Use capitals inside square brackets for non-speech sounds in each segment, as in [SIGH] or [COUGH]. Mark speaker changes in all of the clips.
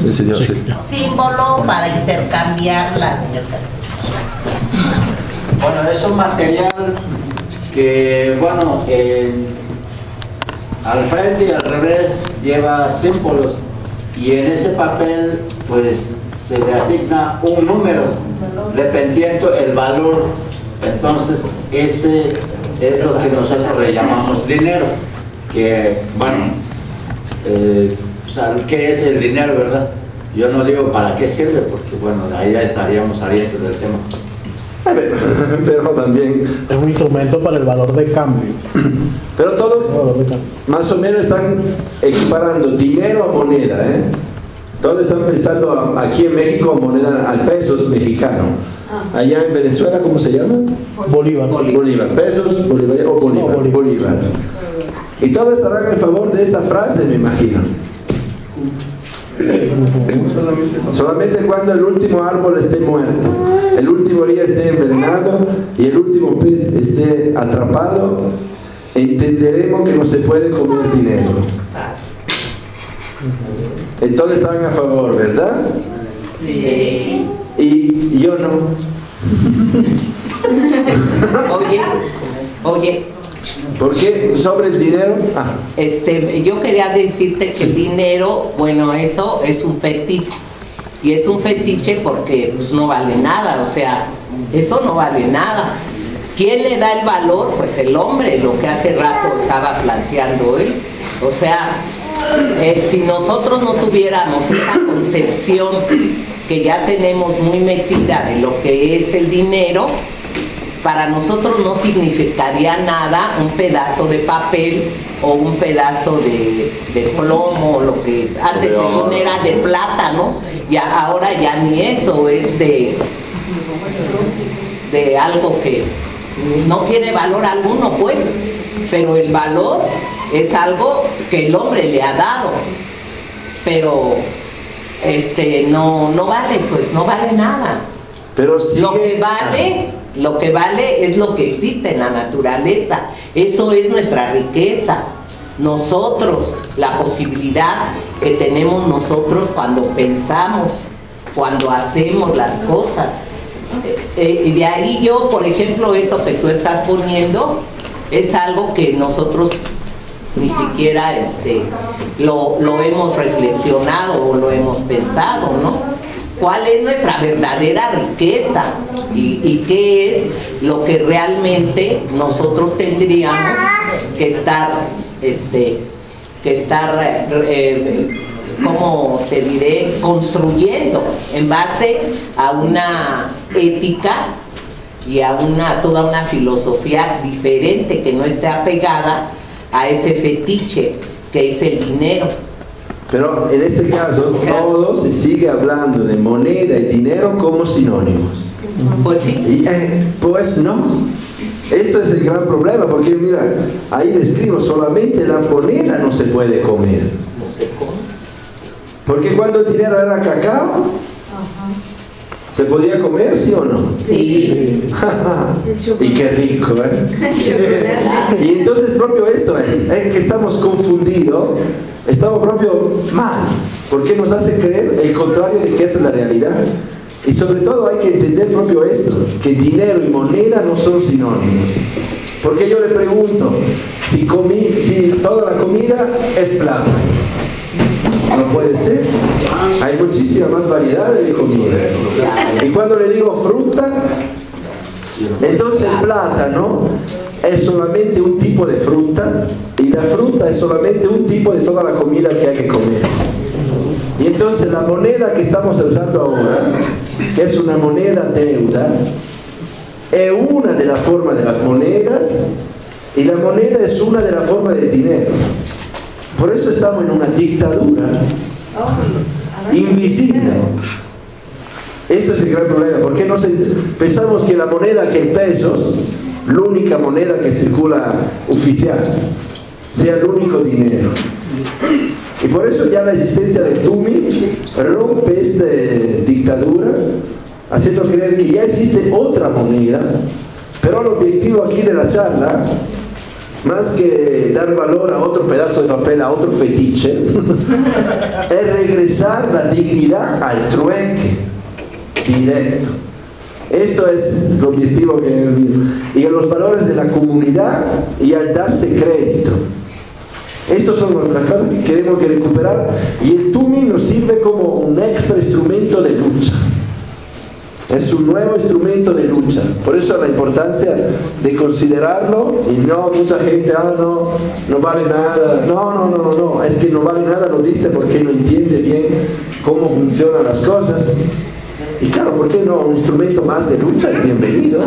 Speaker 1: Sí, señor. sí.
Speaker 2: símbolo para intercambiar las mercancías.
Speaker 3: Bueno, es un material que, bueno, en- al frente y al revés lleva símbolos y en ese papel pues se le asigna un número dependiendo el valor. Entonces ese es lo que nosotros le llamamos dinero, que bueno, eh, sea, ¿qué es el dinero, verdad? Yo no digo para qué sirve, porque bueno, ahí ya estaríamos saliendo del tema. [LAUGHS]
Speaker 1: Pero también,
Speaker 4: Es un instrumento para el valor de cambio. [COUGHS]
Speaker 1: pero todos
Speaker 4: cambio.
Speaker 1: más o menos están equiparando dinero a moneda, ¿eh? Todos están pensando a- aquí en México a moneda, al pesos mexicano. Allá en Venezuela, ¿cómo se llama?
Speaker 4: Bolívar.
Speaker 1: Bolívar. Pesos bolívar o Bolívar.
Speaker 4: No, Bolívar.
Speaker 1: Bolívar. Y todos estarán en favor de esta frase, me imagino. Solamente cuando el último árbol esté muerto, el último río esté envenenado y el último pez esté atrapado, entenderemos que no se puede comer dinero. Entonces están a favor, ¿verdad? Y yo no. [LAUGHS]
Speaker 5: Oye, oye,
Speaker 1: ¿Por qué? Sobre el dinero. Ah,
Speaker 5: este, yo quería decirte que el dinero, bueno, eso es un fetiche. Y es un fetiche porque pues, no vale nada, o sea, eso no vale nada. ¿Quién le da el valor? Pues el hombre, lo que hace rato estaba planteando él. O sea, eh, si nosotros no tuviéramos esa concepción que ya tenemos muy metida de lo que es el dinero, para nosotros no significaría nada un pedazo de papel o un pedazo de, de plomo, lo que antes según era de plata, ¿no? Y ahora ya ni eso, es de, de algo que no tiene valor alguno, pues, pero el valor es algo que el hombre le ha dado, pero este no, no vale, pues no vale nada.
Speaker 1: pero sigue.
Speaker 5: Lo que vale, lo que vale es lo que existe en la naturaleza. Eso es nuestra riqueza. Nosotros, la posibilidad que tenemos nosotros cuando pensamos, cuando hacemos las cosas. Eh, eh, y de ahí yo, por ejemplo, eso que tú estás poniendo es algo que nosotros ni siquiera este, lo, lo hemos reflexionado o lo hemos pensado, ¿no? ¿Cuál es nuestra verdadera riqueza? ¿Y, qué es lo que realmente nosotros tendríamos que estar, este, que estar, eh, ¿cómo te diré?, construyendo en base a una ética y a una, toda una filosofía diferente que no esté apegada a ese fetiche que es el dinero.
Speaker 1: Pero en este caso, todo se sigue hablando de moneda y dinero como sinónimos.
Speaker 5: Pues sí,
Speaker 1: Y, eh, pues no. Esto es el gran problema, porque mira, ahí le escribo, solamente la moneda no se puede comer. Porque cuando el dinero era cacao, ¿se podía comer, sí o no?
Speaker 5: sí, [LAUGHS]
Speaker 1: y qué rico, ¿eh? Y entonces propio esto es, es que estamos confundidos, estamos propio mal, porque nos hace creer el contrario de que es la realidad. Y sobre todo hay que entender propio esto, que dinero y moneda no son sinónimos. Porque yo le pregunto, si, comí, si toda la comida es plata, no puede ser. Hay muchísima más variedad de comida. Y cuando le digo fruta, entonces el plátano es solamente un tipo de fruta y la fruta es solamente un tipo de toda la comida que hay que comer. Y entonces la moneda que estamos usando ahora, que es una moneda deuda, es una de las formas de las monedas y la moneda es una de las formas de dinero. Por eso estamos en una dictadura invisible. Esto es el gran problema. ¿Por qué no se- pensamos que la moneda, que el pesos, la única moneda que circula oficial, sea el único dinero? Y por eso ya la existencia de Tumi rompe esta dictadura, haciendo creer que ya existe otra moneda, pero el objetivo aquí de la charla más que dar valor a otro pedazo de papel, a otro fetiche, [LAUGHS] es regresar la dignidad al trueque directo. Esto es el objetivo que y a los valores de la comunidad y al darse crédito. Estos son las cosas que queremos que recuperar y el TUMI nos sirve como un extra instrumento de lucha. Es un nuevo instrumento de lucha. Por eso la importancia de considerarlo y no mucha gente, ah, no, no vale nada. No, no, no, no, no. Es que no vale nada lo dice porque no entiende bien cómo funcionan las cosas. Y claro, ¿por qué no? Un instrumento más de lucha es bienvenido.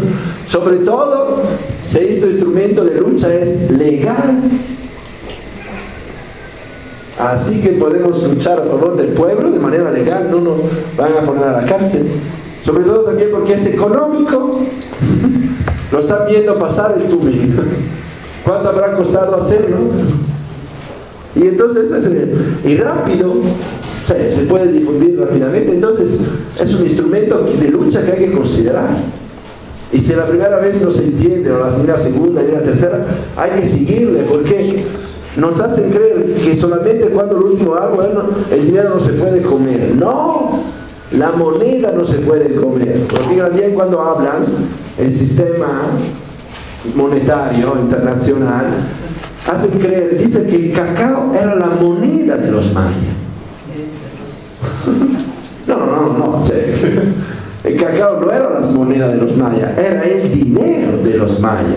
Speaker 1: [LAUGHS] Sobre todo si este instrumento de lucha es legal. Así que podemos luchar a favor del pueblo de manera legal, no nos van a poner a la cárcel. Sobre todo también porque es económico. Lo están viendo pasar el tubing. ¿Cuánto habrá costado hacerlo? Y entonces, y rápido, se puede difundir rápidamente. Entonces, es un instrumento de lucha que hay que considerar. Y si la primera vez no se entiende, o la segunda y la tercera, hay que seguirle, porque nos hacen creer que solamente cuando el último árbol el dinero no se puede comer. No, la moneda no se puede comer. Porque también cuando hablan el sistema monetario internacional, hacen creer, dicen que el cacao era la moneda de los mayas. [LAUGHS] No, no, no, El cacao no era la moneda de los mayas, era el dinero de los mayas.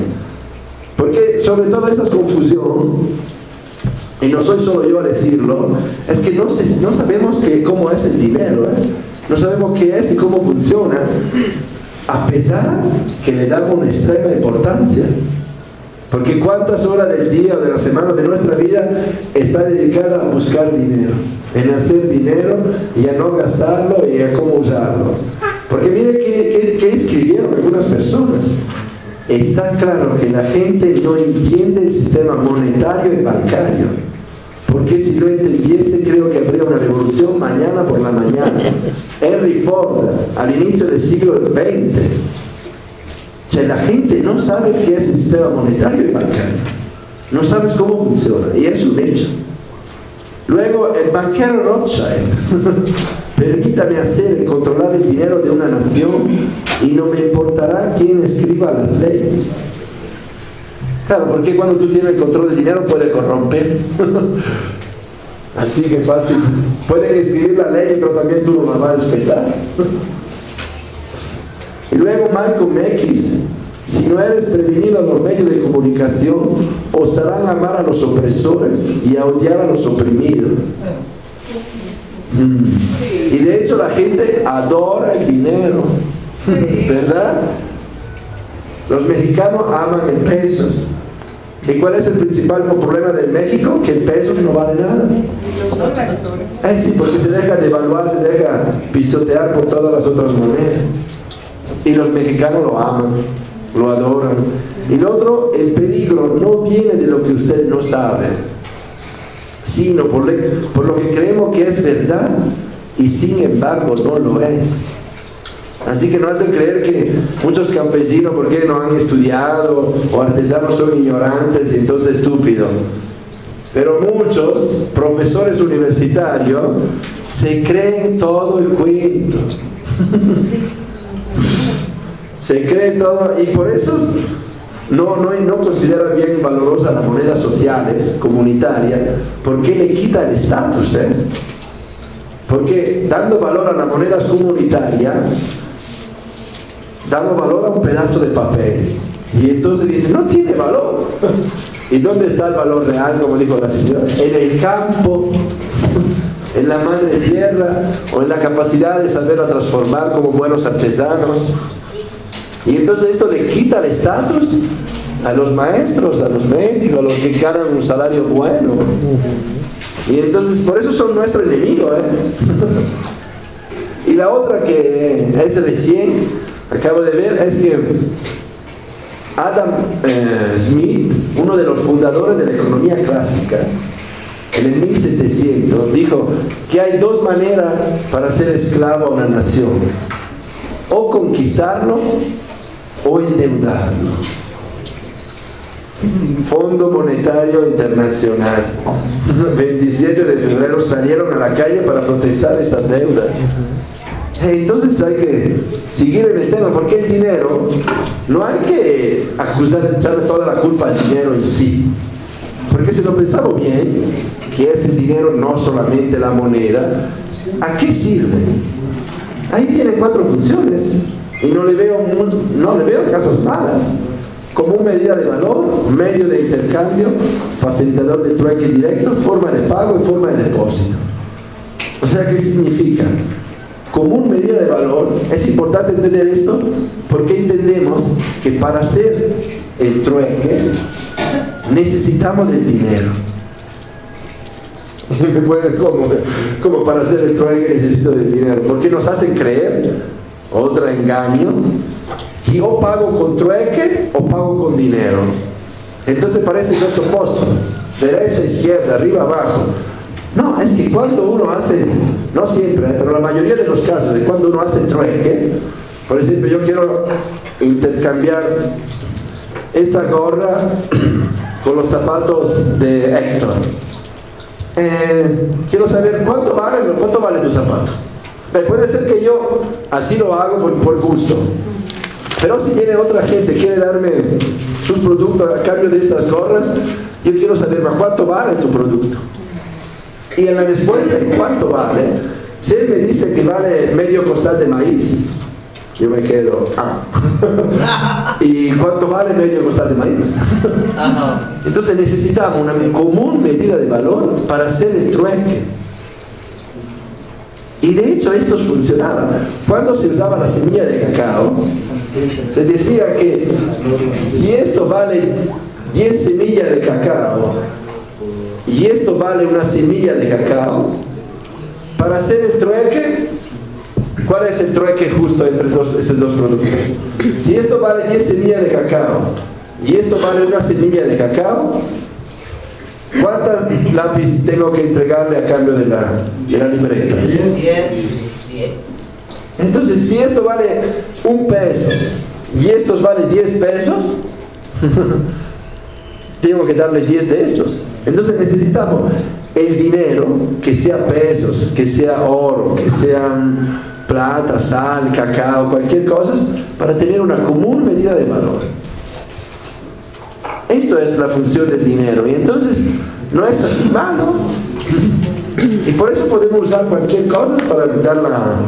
Speaker 1: Porque sobre todo esta confusión, y no soy solo yo a decirlo, es que no, no sabemos que, cómo es el dinero. ¿eh? No sabemos qué es y cómo funciona, a pesar que le damos una extrema importancia. Porque cuántas horas del día o de la semana de nuestra vida está dedicada a buscar dinero, en hacer dinero y a no gastarlo y a cómo usarlo. Porque mire qué, escribieron algunas personas. Está claro que la gente no entiende el sistema monetario y bancario porque si lo entendiese creo que habría una revolución mañana por la mañana. Henry Ford, al inicio del siglo XX. O la gente no sabe qué es el sistema monetario y bancario. No sabes cómo funciona. Y es un hecho. Luego, el banquero Rothschild. [LAUGHS] Permítame hacer y controlar el dinero de una nación y no me importará quién escriba las leyes. Claro, porque cuando tú tienes el control del dinero puede corromper. [LAUGHS] Así que fácil. Pueden escribir la ley, pero también tú la vas a respetar. y luego Malcolm X, si no eres prevenido a los medios de comunicación, osarán amar a los opresores y a odiar a los oprimidos. Mm. Y de hecho la gente adora el dinero, ¿verdad? Los mexicanos aman el pesos. ¿Y cuál es el principal problema de México? Que el peso no vale nada. Eh, sí, porque se deja devaluar, se deja pisotear por todas las otras monedas. Y los mexicanos lo aman, lo adoran. Y lo otro, el peligro no viene de lo que usted no sabe, sino por, por lo que creemos que es verdad y sin embargo no lo es. Así que no hacen creer que muchos campesinos, porque no han estudiado, o artesanos son ignorantes y entonces estúpidos. Pero muchos profesores universitarios se creen todo el cuento. [LAUGHS] se creen todo, y por eso no, no, no considera bien valorosa las monedas sociales, comunitarias, porque le quita el estatus. Eh? Porque dando valor a las monedas comunitarias, damos valor a un pedazo de papel. Y entonces dice, no tiene valor. ¿Y dónde está el valor real, como dijo la señora? En el campo, en la madre tierra, o en la capacidad de saberla transformar como buenos artesanos. Y entonces esto le quita el estatus a los maestros, a los médicos, a los que ganan un salario bueno. Y entonces por eso son nuestro enemigo. ¿eh? [LAUGHS] y la otra que es recién acabo de ver es que Adam eh, Smith, uno de los fundadores de la economía clásica, en el 1700 dijo que hay dos maneras para ser esclavo a una nación, o conquistarlo o endeudarlo. Fondo Monetario Internacional. [LAUGHS] 27 de febrero salieron a la calle para protestar esta deuda. Entonces hay que seguir en el tema, porque el dinero, no hay que acusar, echarle toda la culpa al dinero en sí. Porque si lo pensamos bien, que es el dinero, no solamente la moneda, ¿a qué sirve? Ahí tiene cuatro funciones y no le veo, no le veo casos malas. Como medida de valor, medio de intercambio, facilitador de trueque directo, forma de pago y forma de depósito. O sea, ¿qué significa? Como un medida de valor, es importante entender esto porque entendemos que para hacer el trueque necesitamos del dinero. [LAUGHS] ¿Cómo? Como para hacer el trueque necesito del dinero. Porque nos hacen creer, otro engaño, que yo pago con trueque o pago con dinero. Entonces parece dos opuestos, derecha, izquierda, arriba, abajo. No, es que cuando uno hace, no siempre, pero la mayoría de los casos, de cuando uno hace trueque, por ejemplo, yo quiero intercambiar esta gorra [CLEARS THROAT] con los zapatos de Héctor. Eh, quiero saber cuánto vale, cuánto vale tu zapato. Eh, puede ser que yo así lo hago por, gusto. Pero si viene otra gente, quiere darme sus productos a cambio de estas gorras, yo quiero saber cuánto vale tu producto. Y en la respuesta cuánto vale, si él me dice que vale medio costal de maíz, yo me quedo, ah. [LAUGHS] ¿Y cuánto vale medio costal de maíz? Entonces necesitamos una común medida de valor para hacer el trueque. Y de hecho estos funcionaban. Cuando se usaba la semilla de cacao, se decía que si esto vale 10 semillas de cacao y esto vale una semilla de cacao, para hacer el trueque ¿Cuál es el trueque justo entre estos dos productos? Si esto vale 10 semillas de cacao y esto vale una semilla de cacao, ¿cuántas lápiz tengo que entregarle a cambio de la, de la libreta? 10. Entonces, si esto vale un peso y estos vale 10 pesos, [LAUGHS] tengo que darle 10 de estos. Entonces necesitamos el dinero, que sea pesos, que sea oro, que sean plata, sal, cacao, cualquier cosa, para tener una común medida de valor. Esto es la función del dinero. Y entonces no es así malo. Y por eso podemos usar cualquier cosa para dar la,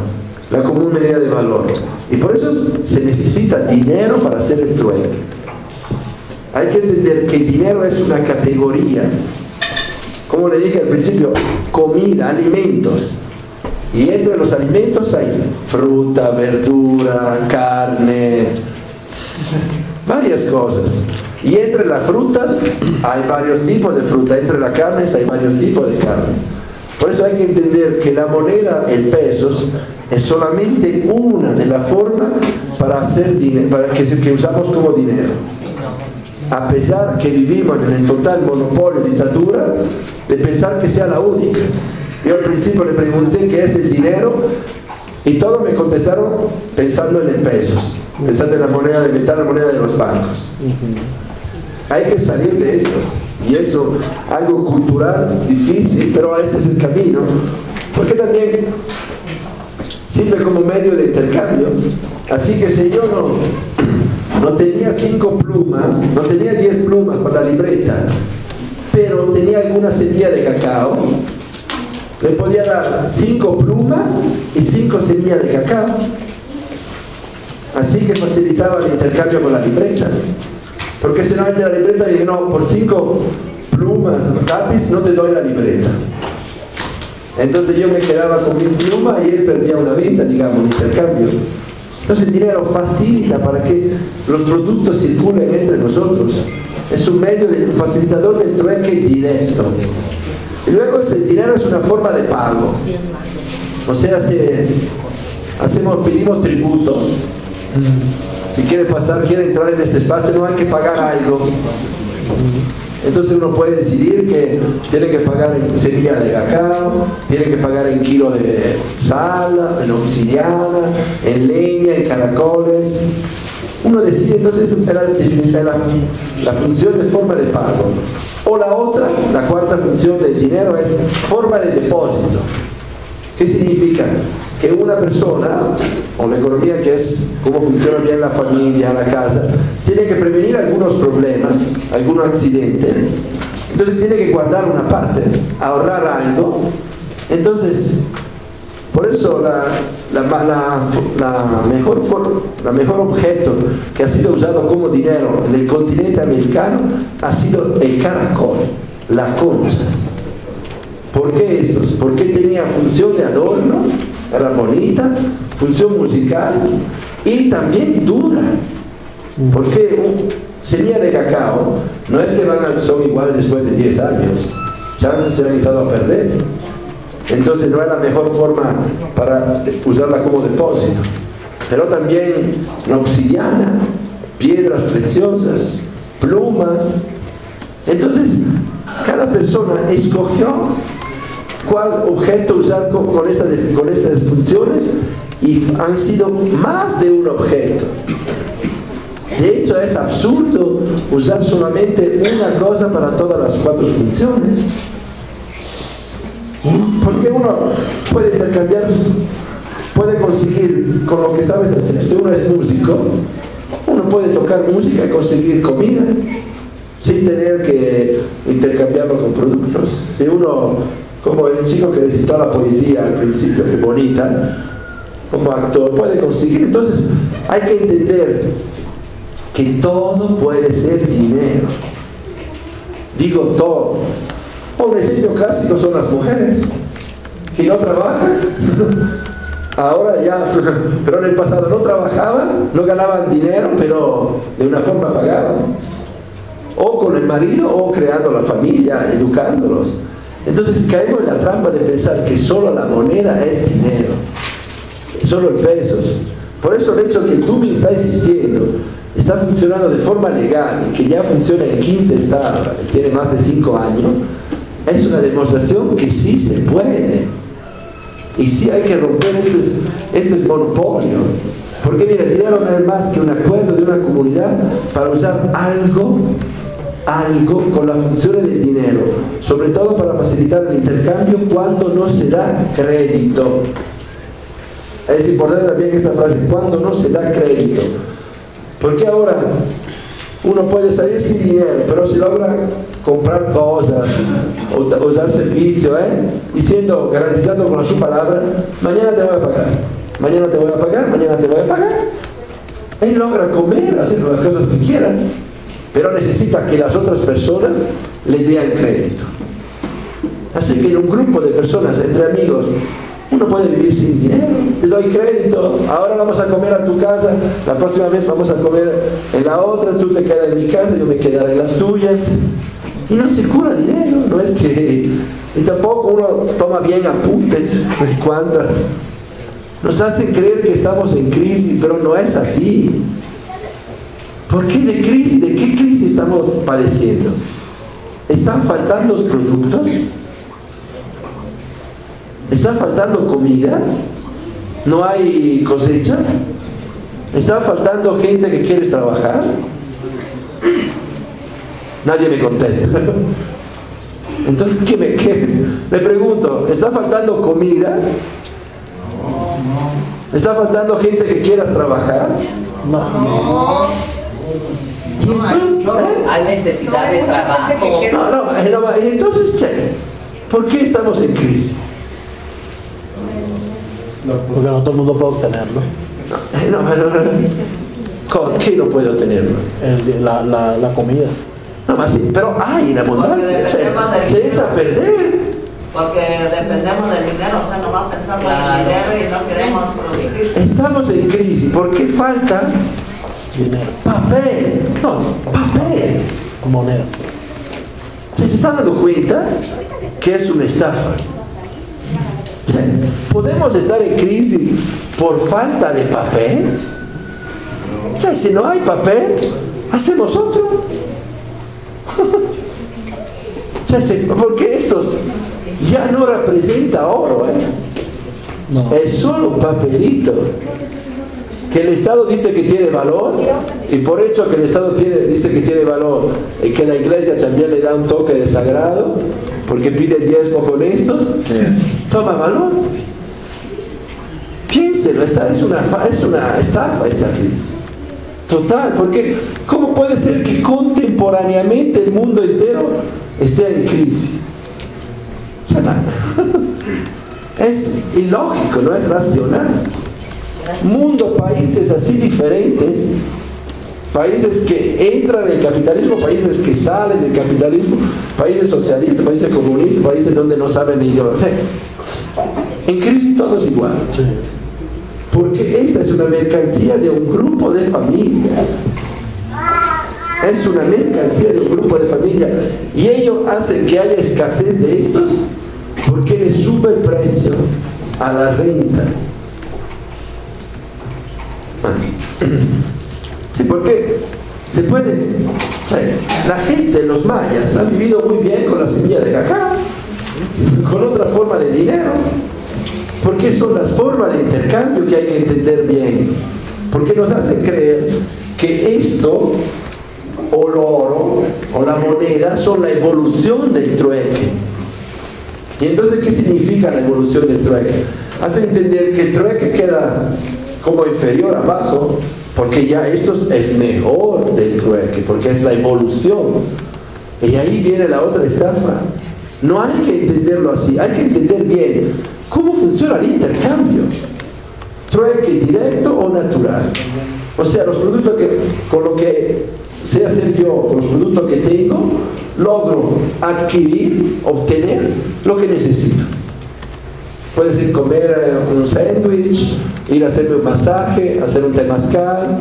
Speaker 1: la común medida de valor. Y por eso se necesita dinero para hacer el trueque. Hay que entender que dinero es una categoría. Como le dije al principio, comida, alimentos. Y entre los alimentos hay fruta, verdura, carne, varias cosas. Y entre las frutas hay varios tipos de fruta, entre las carnes hay varios tipos de carne. Por eso hay que entender que la moneda, el pesos, es solamente una de las formas para hacer dinero, para que usamos como dinero. A pesar que vivimos en el total monopolio, dictadura, de pensar que sea la única. Yo al principio le pregunté qué es el dinero y todos me contestaron pensando en el pesos, pensando en la moneda de metal, la moneda de los bancos. Hay que salir de estos. Y eso, algo cultural, difícil, pero ese es el camino. Porque también sirve como medio de intercambio. Así que si yo no, no tenía cinco plumas, no tenía diez plumas para la libreta, pero tenía alguna semilla de cacao, le podía dar cinco plumas y cinco semillas de cacao. Así que facilitaba el intercambio con la libreta. Porque si no, de la libreta dije, no, por cinco plumas, lápiz, no te doy la libreta. Entonces yo me quedaba con mi pluma y él perdía una venta, digamos, un intercambio. Entonces el dinero facilita para que los productos circulen entre nosotros. Es un medio, de, un facilitador del trueque directo. Y luego el dinero es una forma de pago. O sea, si hacemos, pedimos tributo. Si quiere pasar, quiere entrar en este espacio, no hay que pagar algo. Entonces uno puede decidir que tiene que pagar en semilla de cacao, tiene que pagar en kilo de sal, en obsidiana, en leña, en caracoles. Uno decide entonces era, era la función de forma de pago. O la otra, la cuarta función del dinero es forma de depósito. ¿Qué significa? Que una persona, o la economía que es cómo funciona bien la familia, la casa, tiene que prevenir algunos problemas, algún accidente. Entonces tiene que guardar una parte, ahorrar algo. Entonces, por eso la, la, mejor, la mejor objeto que ha sido usado como dinero en el continente americano ha sido el caracol, la concha. ¿Por qué estos? Porque tenía función de adorno, era bonita, función musical y también dura. Porque semilla de cacao no es que van a, son iguales después de 10 años, chances se han estado a perder. Entonces no es la mejor forma para usarla como depósito. Pero también la obsidiana, piedras preciosas, plumas. Entonces, cada persona escogió cuál objeto usar con, con estas funciones y han sido más de un objeto. De hecho, es absurdo usar solamente una cosa para todas las cuatro funciones. Porque uno puede intercambiar, puede conseguir con lo que sabes hacer. Si uno es músico, uno puede tocar música y conseguir comida sin tener que intercambiarlo con productos. Si uno, como el chico que recitó la poesía al principio, que bonita, como actor, puede conseguir. Entonces, hay que entender que todo puede ser dinero. Digo todo un ejemplo clásico son las mujeres que no trabajan. [LAUGHS] Ahora ya, [LAUGHS] pero en el pasado no trabajaban, no ganaban dinero, pero de una forma pagaban. O con el marido o creando la familia, educándolos. Entonces caemos en la trampa de pensar que solo la moneda es dinero, solo el pesos. Por eso el hecho que el tubing está existiendo, está funcionando de forma legal, que ya funciona en 15 estados, tiene más de 5 años, es una demostración que sí se puede. Y sí hay que romper este, este monopolio. Porque mira, el dinero no es más que un acuerdo de una comunidad para usar algo, algo con las funciones del dinero, sobre todo para facilitar el intercambio cuando no se da crédito. Es importante también esta frase, cuando no se da crédito. Porque ahora uno puede salir sin dinero, pero si logra comprar cosas, usar servicio, ¿eh? diciendo, garantizando con su palabra, mañana te voy a pagar, mañana te voy a pagar, mañana te voy a pagar. Él logra comer, hacer las cosas que quieran, pero necesita que las otras personas le den crédito. Así que en un grupo de personas, entre amigos, uno puede vivir sin dinero, te doy crédito, ahora vamos a comer a tu casa, la próxima vez vamos a comer en la otra, tú te quedas en mi casa, yo me quedaré en las tuyas. Y no circula dinero, no es que... Y tampoco uno toma bien apuntes de cuando nos hacen creer que estamos en crisis, pero no es así. ¿Por qué de crisis? ¿De qué crisis estamos padeciendo? ¿Están faltando los productos? ¿Está faltando comida? ¿No hay cosechas? ¿Está faltando gente que quiere trabajar? Nadie me contesta. [LAUGHS] Entonces, ¿qué me qué? Le pregunto, ¿está faltando comida? ¿Está faltando gente que quiera trabajar?
Speaker 5: No. Hay necesidad de trabajo.
Speaker 1: No, no, no, entonces, che, ¿por qué estamos en crisis?
Speaker 4: Porque no todo el mundo puede obtenerlo.
Speaker 1: No, pero, ¿Qué no puede obtenerlo?
Speaker 4: la, la, la comida.
Speaker 1: No, más sí, pero hay en abundancia. Se, se echa a perder.
Speaker 2: Porque dependemos del dinero, o sea, no va a pensar en el dinero y no queremos producir.
Speaker 1: Estamos en crisis porque falta
Speaker 4: dinero.
Speaker 1: Papel. No, papel.
Speaker 4: Moneda.
Speaker 1: ¿Se está dando cuenta que es una estafa? ¿Podemos estar en crisis por falta de papel? si no hay papel, hacemos otro. [LAUGHS] porque estos ya no representa oro, ¿eh? es solo un papelito. Que el Estado dice que tiene valor y por hecho que el Estado tiene, dice que tiene valor y que la iglesia también le da un toque de sagrado porque pide diezmo con estos, toma valor. Piénselo, esta es una, es una estafa esta crisis. Total, porque ¿cómo puede ser que contemporáneamente el mundo entero esté en crisis? [LAUGHS] Es ilógico, no es racional. Mundo, países así diferentes, países que entran en el capitalismo, países que salen del capitalismo, países socialistas, países comunistas, países donde no saben ni idioma. En crisis todo es igual. Porque esta es una mercancía de un grupo de familias. Es una mercancía de un grupo de familias. Y ello hace que haya escasez de estos porque le sube el precio a la renta. [CLEARS THROAT] Sí, porque se puede. la gente, los mayas, han vivido muy bien con la semilla de cacao, con otra forma de dinero. Porque son las formas de intercambio que hay que entender bien. Porque nos hace creer que esto, o el oro, o la moneda, son la evolución del trueque. Y entonces, ¿qué significa la evolución del trueque? Hace entender que el trueque queda como inferior abajo, porque ya esto es mejor del trueque, porque es la evolución. Y ahí viene la otra estafa. No hay que entenderlo así, hay que entender bien cómo funciona el intercambio. Trueque directo o natural. O sea, los productos que, con lo que sé hacer yo, con los productos que tengo, logro adquirir, obtener lo que necesito. Puede ser comer eh, un sándwich, ir a hacerme un masaje, hacer un temazcal,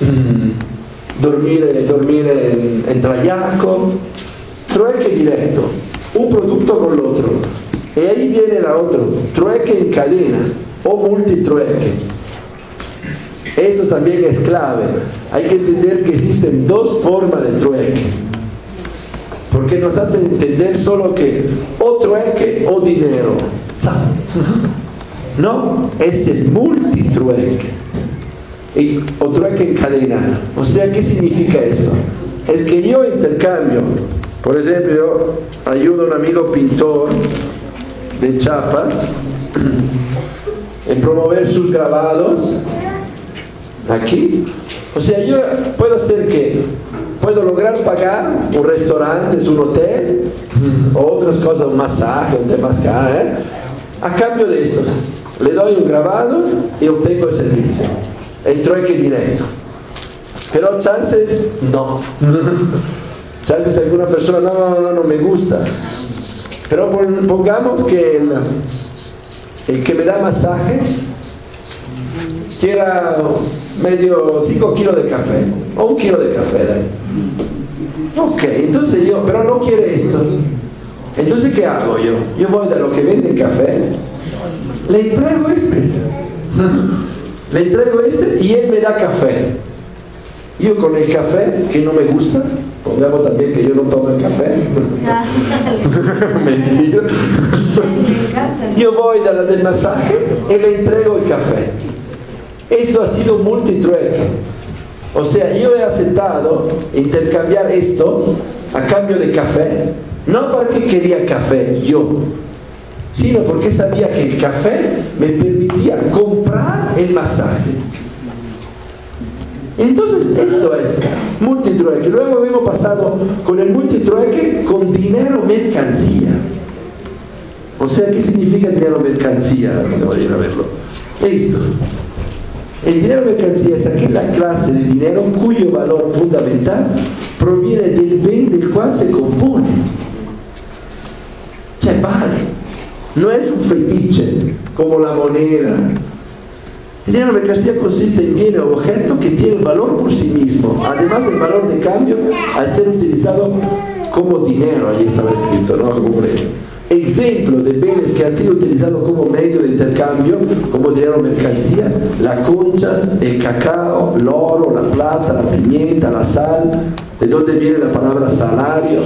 Speaker 1: mm, dormir, eh, dormir en, en trayaco, trueque directo, un producto con el otro. Y ahí viene la otra, trueque en cadena o multitrueque. Esto también es clave. Hay que entender que existen dos formas de trueque. Porque nos hace entender solo que o trueque o dinero. No, es el multitrueque. Y, o trueque en cadena. O sea, ¿qué significa eso? Es que yo intercambio, por ejemplo, yo ayudo a un amigo pintor de chapas en promover sus grabados aquí. O sea, yo puedo hacer que puedo lograr pagar un restaurante, un hotel, otras cosas, un masaje, un temazcal, ¿eh? A cambio de estos. Le doy un grabados y obtengo el servicio. El trueque directo. Pero chances, no. [LAUGHS] chances alguna persona, no, no, no, no me gusta. Pero pongamos que el, que me da masaje quiera medio 5 kilos de café o un kilo de café. Ok, entonces yo, pero no quiere esto. Entonces, ¿qué hago yo? Yo voy de lo que vende el café, le entrego este. [LAUGHS] le entrego este y él me da café. Yo con el café, que no me gusta, pongamos también que yo no tomo el café. [LAUGHS] Mentira. yo voy de la del masaje y le entrego el café. Esto ha sido multitrueque. O sea, yo he aceptado intercambiar esto a cambio de café, no porque quería café yo, sino porque sabía que el café me permitía comprar el masaje. Entonces esto es multitrueque. Luego hemos pasado con el multitrueque con dinero mercancía. O sea, ¿qué significa dinero mercancía? Voy a ir a verlo. Esto. El dinero mercancía es aquella clase de dinero cuyo valor fundamental proviene del bien del cual se compone. Vale. No es un fetiche como la moneda. El dinero mercancía consiste en bienes o objetos que tienen valor por sí mismo, además del valor de cambio al ser utilizado como dinero, ahí estaba escrito, ¿no? Como ejemplo de bienes que han sido utilizados como medio de intercambio, como dinero mercancía, las conchas, el cacao, el oro, la plata, la pimienta, la sal, de dónde viene la palabra salario,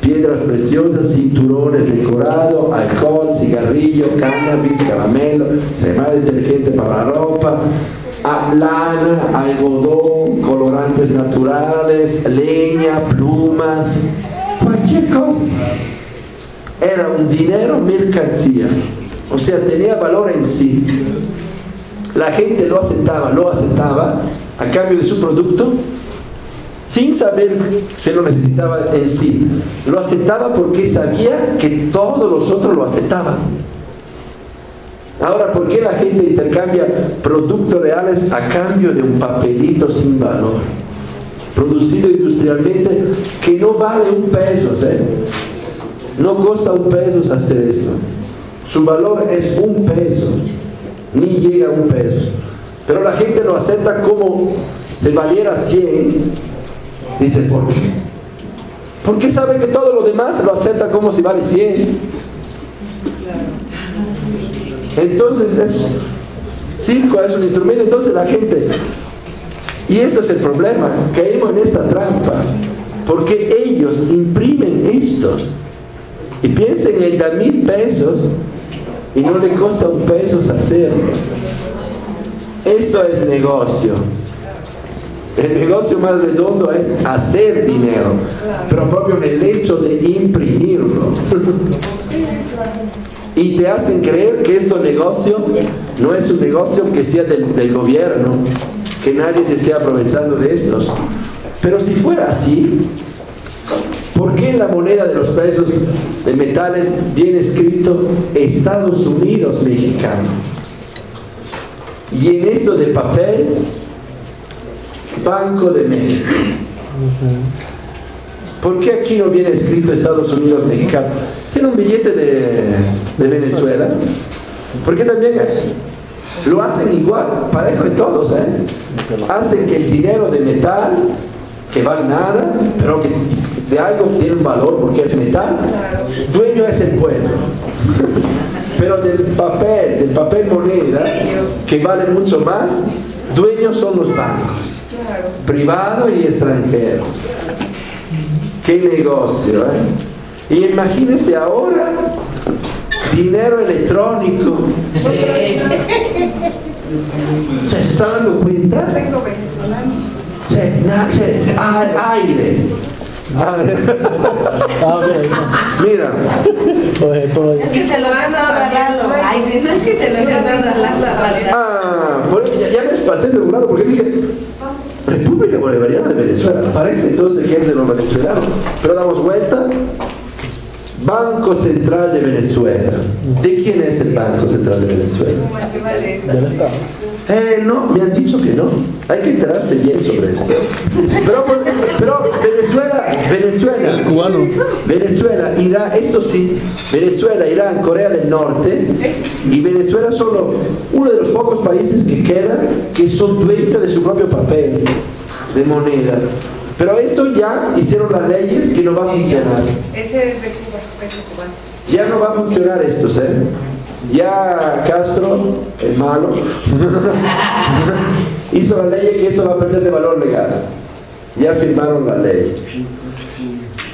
Speaker 1: piedras preciosas, cinturones decorados, alcohol, cigarrillo, cannabis, caramelo, semana detergente para la ropa, a lana, algodón, colorantes naturales, leña, plumas, cualquier cosa. Era un dinero mercancía, o sea, tenía valor en sí. La gente lo aceptaba, lo aceptaba a cambio de su producto sin saber si lo necesitaba en sí. Lo aceptaba porque sabía que todos los otros lo aceptaban. Ahora, ¿por qué la gente intercambia productos reales a cambio de un papelito sin valor? Producido industrialmente que no vale un peso, ¿eh? No costa un peso hacer esto. Su valor es un peso, ni llega a un peso. Pero la gente lo acepta como si valiera 100. Dice, ¿por qué? Porque sabe que todo lo demás lo acepta como si vale 100. Entonces es circo, es un instrumento, entonces la gente, y esto es el problema, caemos en esta trampa, porque ellos imprimen estos y piensen en da mil pesos y no le cuesta un peso hacerlo. Esto es negocio. El negocio más redondo es hacer dinero, pero propio en el hecho de imprimirlo. y te hacen creer que este negocio no es un negocio que sea del, del, gobierno, que nadie se esté aprovechando de estos. Pero si fuera así, ¿por qué en la moneda de los pesos de metales viene escrito Estados Unidos mexicano? Y en esto de papel, Banco de México. ¿Por qué aquí no viene escrito Estados Unidos mexicano? Tiene un billete de, de Venezuela. Porque también es, lo hacen igual, parejo de todos, ¿eh? Hacen que el dinero de metal, que vale nada, pero que de algo tiene un valor porque es metal, dueño es el pueblo. [LAUGHS] Pero del papel, del papel moneda, que vale mucho más, dueños son los bancos, privados y extranjeros. Qué negocio, ¿eh? Y imagínense ahora, dinero electrónico. ¿Se está dando cuenta? Che, na, che, aire. A ver.
Speaker 4: Ok.
Speaker 1: Mira,
Speaker 2: Es que se lo han dado Rolando. Ay, sí, no es que se lo
Speaker 1: ah, por eso ya, ya me espanté de un lado porque dije, República Bolivariana de Venezuela, parece entonces que es de los venezolanos, pero damos vuelta, Banco Central de Venezuela. ¿De quién es el Banco Central de Venezuela?
Speaker 4: del Estado.
Speaker 1: Eh, no, me han dicho que no. Hay que enterarse bien sobre esto. Pero, pero Venezuela, Venezuela,
Speaker 4: Cubano.
Speaker 1: Venezuela, Irán, esto sí, Venezuela, Irán, Corea del Norte y Venezuela son uno de los pocos países que quedan que son dueños de su propio papel de moneda. Pero esto ya hicieron las leyes que no va a funcionar.
Speaker 6: Ese es de Cuba, cubano.
Speaker 1: Ya no va a funcionar esto, ¿eh? Ya Castro, el malo, [LAUGHS] hizo la ley que esto va a perder de valor legal. Ya firmaron la ley.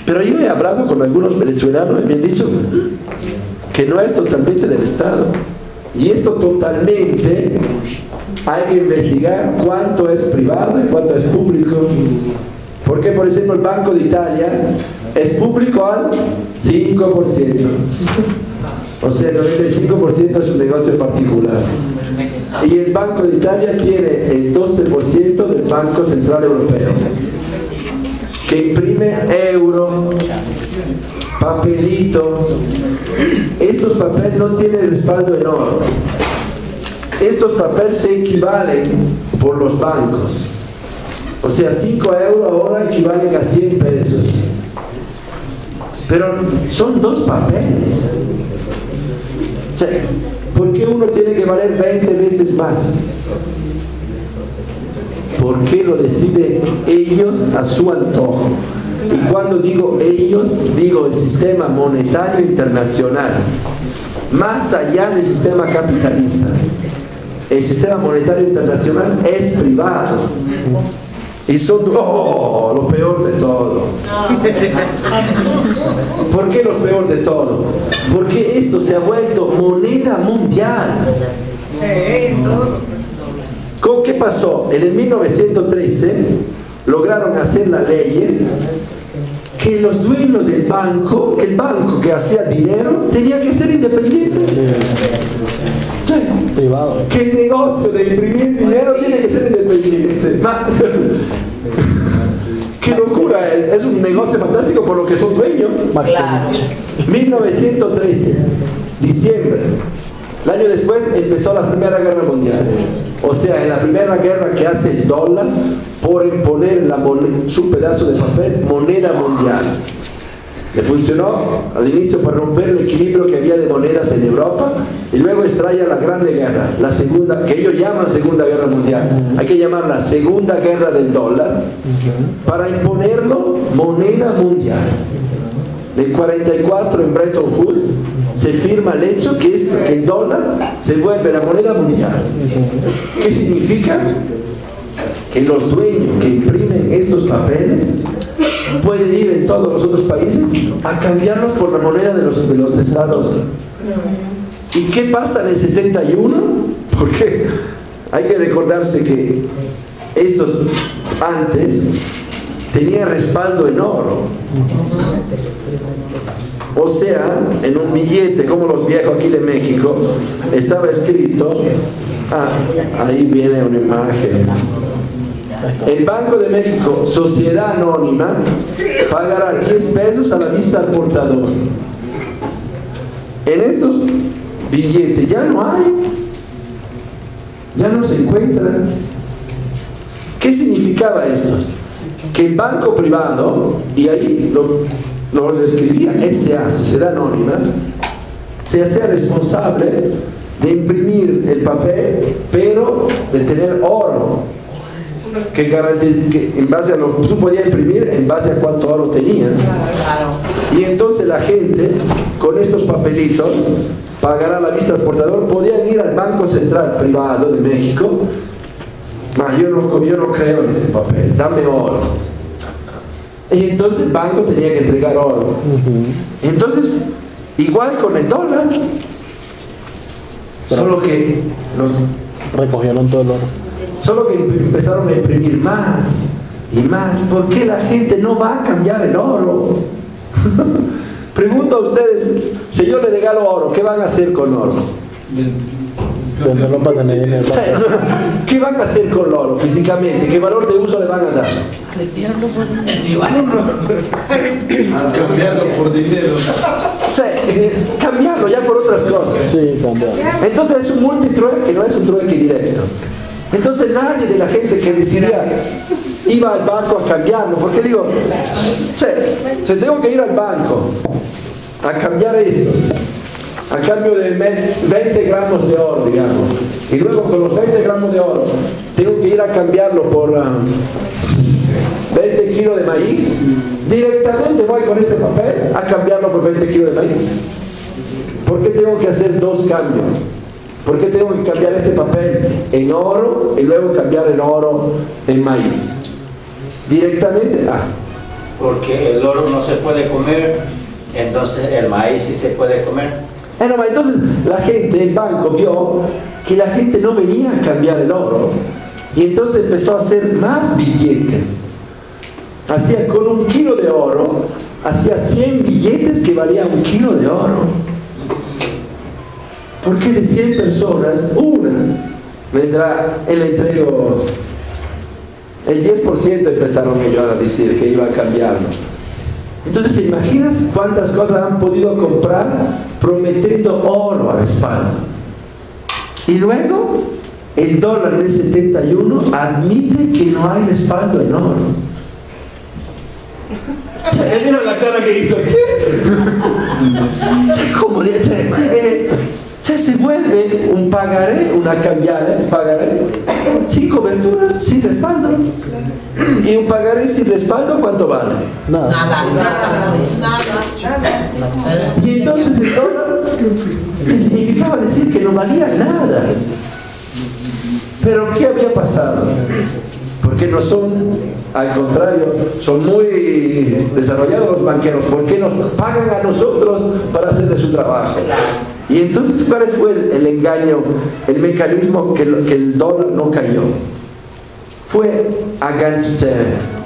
Speaker 1: Pero yo he hablado con algunos venezolanos y me han dicho que no es totalmente del Estado. Y esto totalmente hay que investigar cuánto es privado y cuánto es público. Porque, por ejemplo, el Banco de Italia es público al 5%. O sea, el 95% es un negocio particular. Y el Banco de Italia tiene el 12% del Banco Central Europeo, que imprime euro, papelitos. Estos papeles no tienen respaldo en oro. Estos papeles se equivalen por los bancos. O sea, 5 euros ahora equivalen a 100 pesos. Pero son dos papeles. O ¿Por qué uno tiene que valer 20 veces más? ¿Por qué lo deciden ellos a su antojo? Y cuando digo ellos, digo el sistema monetario internacional, más allá del sistema capitalista. El sistema monetario internacional es privado. Y son oh, lo peor de todo. [LAUGHS] ¿Por qué lo peor de todo? Porque esto se ha vuelto moneda mundial. ¿Con qué pasó? en el 1913 lograron hacer las leyes que los dueños del banco, el banco que hacía dinero, tenía que ser independiente. Sí.
Speaker 4: Privado.
Speaker 1: Que el negocio de imprimir dinero tiene que ser independiente. Ma- [LAUGHS] Qué locura, es es un negocio fantástico por lo que son dueños.
Speaker 5: Claro.
Speaker 1: 1913, diciembre. El año después empezó la Primera Guerra Mundial. O sea, en la Primera Guerra que hace el dólar por poner en la su pedazo de papel moneda mundial. Le funcionó al inicio para romper el equilibrio que había de monedas en Europa y luego extrae la Grande Guerra, la segunda, que ellos llaman Segunda Guerra Mundial. Hay que llamarla Segunda Guerra del Dólar para imponerlo moneda mundial. En el 44 en Bretton Woods se firma el hecho que, que el dólar se vuelve la moneda mundial. ¿Qué significa? Que los dueños que imprimen estos papeles pueden ir en todos los otros países a cambiarlos por la moneda de los, de estados. ¿Y qué pasa en el 71? Porque hay que recordarse que estos antes tenían respaldo en oro. O sea, en un billete como los viejos aquí de México, estaba escrito, ah, ahí viene una imagen. El Banco de México, sociedad anónima, pagará 10 pesos a la vista al portador. En estos billetes ya no hay, ya no se encuentran. ¿Qué significaba esto? Que el banco privado, y ahí lo, lo escribía SA, Sociedad Anónima, se hacía responsable de imprimir el papel, pero de tener oro, que, que en base a lo que tú podías imprimir, en base a cuánto oro tenías. Y entonces la gente, con estos papelitos, pagará la vista al portador, podían ir al Banco Central Privado de México, mas yo no, yo no creo en este papel, dame oro. Y entonces el banco tenía que entregar oro. Entonces, igual con el dólar, solo que los
Speaker 4: Recogieron todo el oro.
Speaker 1: Solo que empezaron a imprimir más y más. ¿Por qué la gente no va a cambiar el oro? [LAUGHS] Pregunto a ustedes, si yo le regalo oro, ¿qué van a hacer con oro? [LAUGHS] ¿Qué van a hacer con el oro físicamente? ¿Qué valor de uso le van a dar?
Speaker 7: Cambiarlo por dinero.
Speaker 1: O sea, eh, cambiarlo ya por otras cosas.
Speaker 4: Sí, cambiar.
Speaker 1: Entonces es un multitrueque, no es un trueque directo. Entonces nadie de la gente que decidía iba al banco a cambiarlo, porque digo, che, se tengo que ir al banco a cambiar estos, a cambio de me- 20 gramos de oro, digamos, y luego con los 20 gramos de oro tengo que ir a cambiarlo por ah, 20 kilos de maíz, directamente voy con este papel a cambiarlo por 20 kilos de maíz. ¿Por qué tengo que hacer dos cambios? ¿Por qué tengo que cambiar este papel en oro y luego cambiar el oro en maíz? Directamente, ah,
Speaker 3: Porque el oro no se puede comer, entonces el maíz sí se puede comer.
Speaker 1: Eh, entonces la gente, el banco vio que la gente no venía a cambiar el oro y entonces empezó a hacer más billetes. Hacía con un kilo de oro, hacía 100 billetes que valían un kilo de oro. Porque de 100 personas, una vendrá, él entregó el 10% empezaron ellos a decir que iba a cambiarlo. Entonces, ¿se imaginas cuántas cosas han podido comprar prometiendo oro a respaldo? Y luego, el dólar en el 71 admite que no hay respaldo en oro. Mira la cara que hizo. [LAUGHS] ¿Qué? ¿cómo che, se vuelve un pagaré, una cambiare, un pagaré, sin cobertura, sin respaldo. Y un pagaré sin respaldo, ¿cuánto vale?
Speaker 4: Nada.
Speaker 5: Nada, nada.
Speaker 1: Y entonces el dólar, que significaba decir que no valía nada. Pero ¿qué había pasado? Porque no son, al contrario, son muy desarrollados los banqueros. ¿Por qué nos pagan a nosotros para hacerle su trabajo? Y entonces, ¿cuál fue el, engaño, el mecanismo que, el dólar no cayó? fue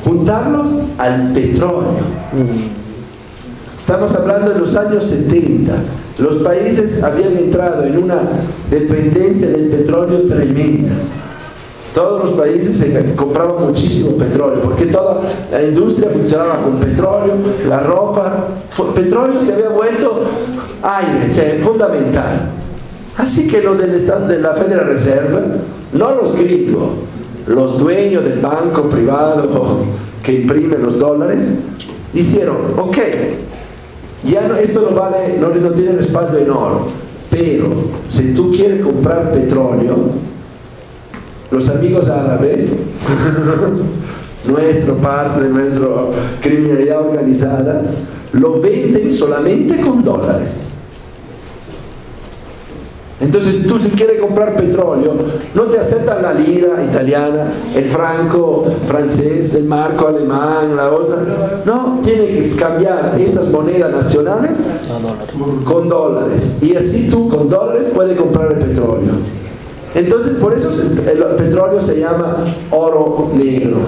Speaker 1: juntarlos al petróleo. Estamos hablando de los años 70. Los países habían entrado en una dependencia del petróleo tremenda. Todos los países se compraban muchísimo petróleo, porque toda la industria funcionaba con petróleo, la ropa, petróleo se había vuelto aire, cioè, fundamental. Así que los del Estado de la Federal Reserve, no los gringos, los dueños del banco privado [LAUGHS] que imprime los dólares, dijeron, ok, ya esto no vale, no, no tiene respaldo en oro, pero si tú quieres comprar petróleo, los amigos árabes, [LAUGHS] nuestro parte de nuestra criminalidad organizada, lo venden solamente con dólares. Entonces tú si quieres comprar petróleo, no te aceptan la lira italiana, el franco francés, el marco alemán, la otra. No, tiene que cambiar estas monedas nacionales con dólares. Y así tú con dólares puedes comprar el petróleo. Entonces por eso el petróleo se llama oro negro.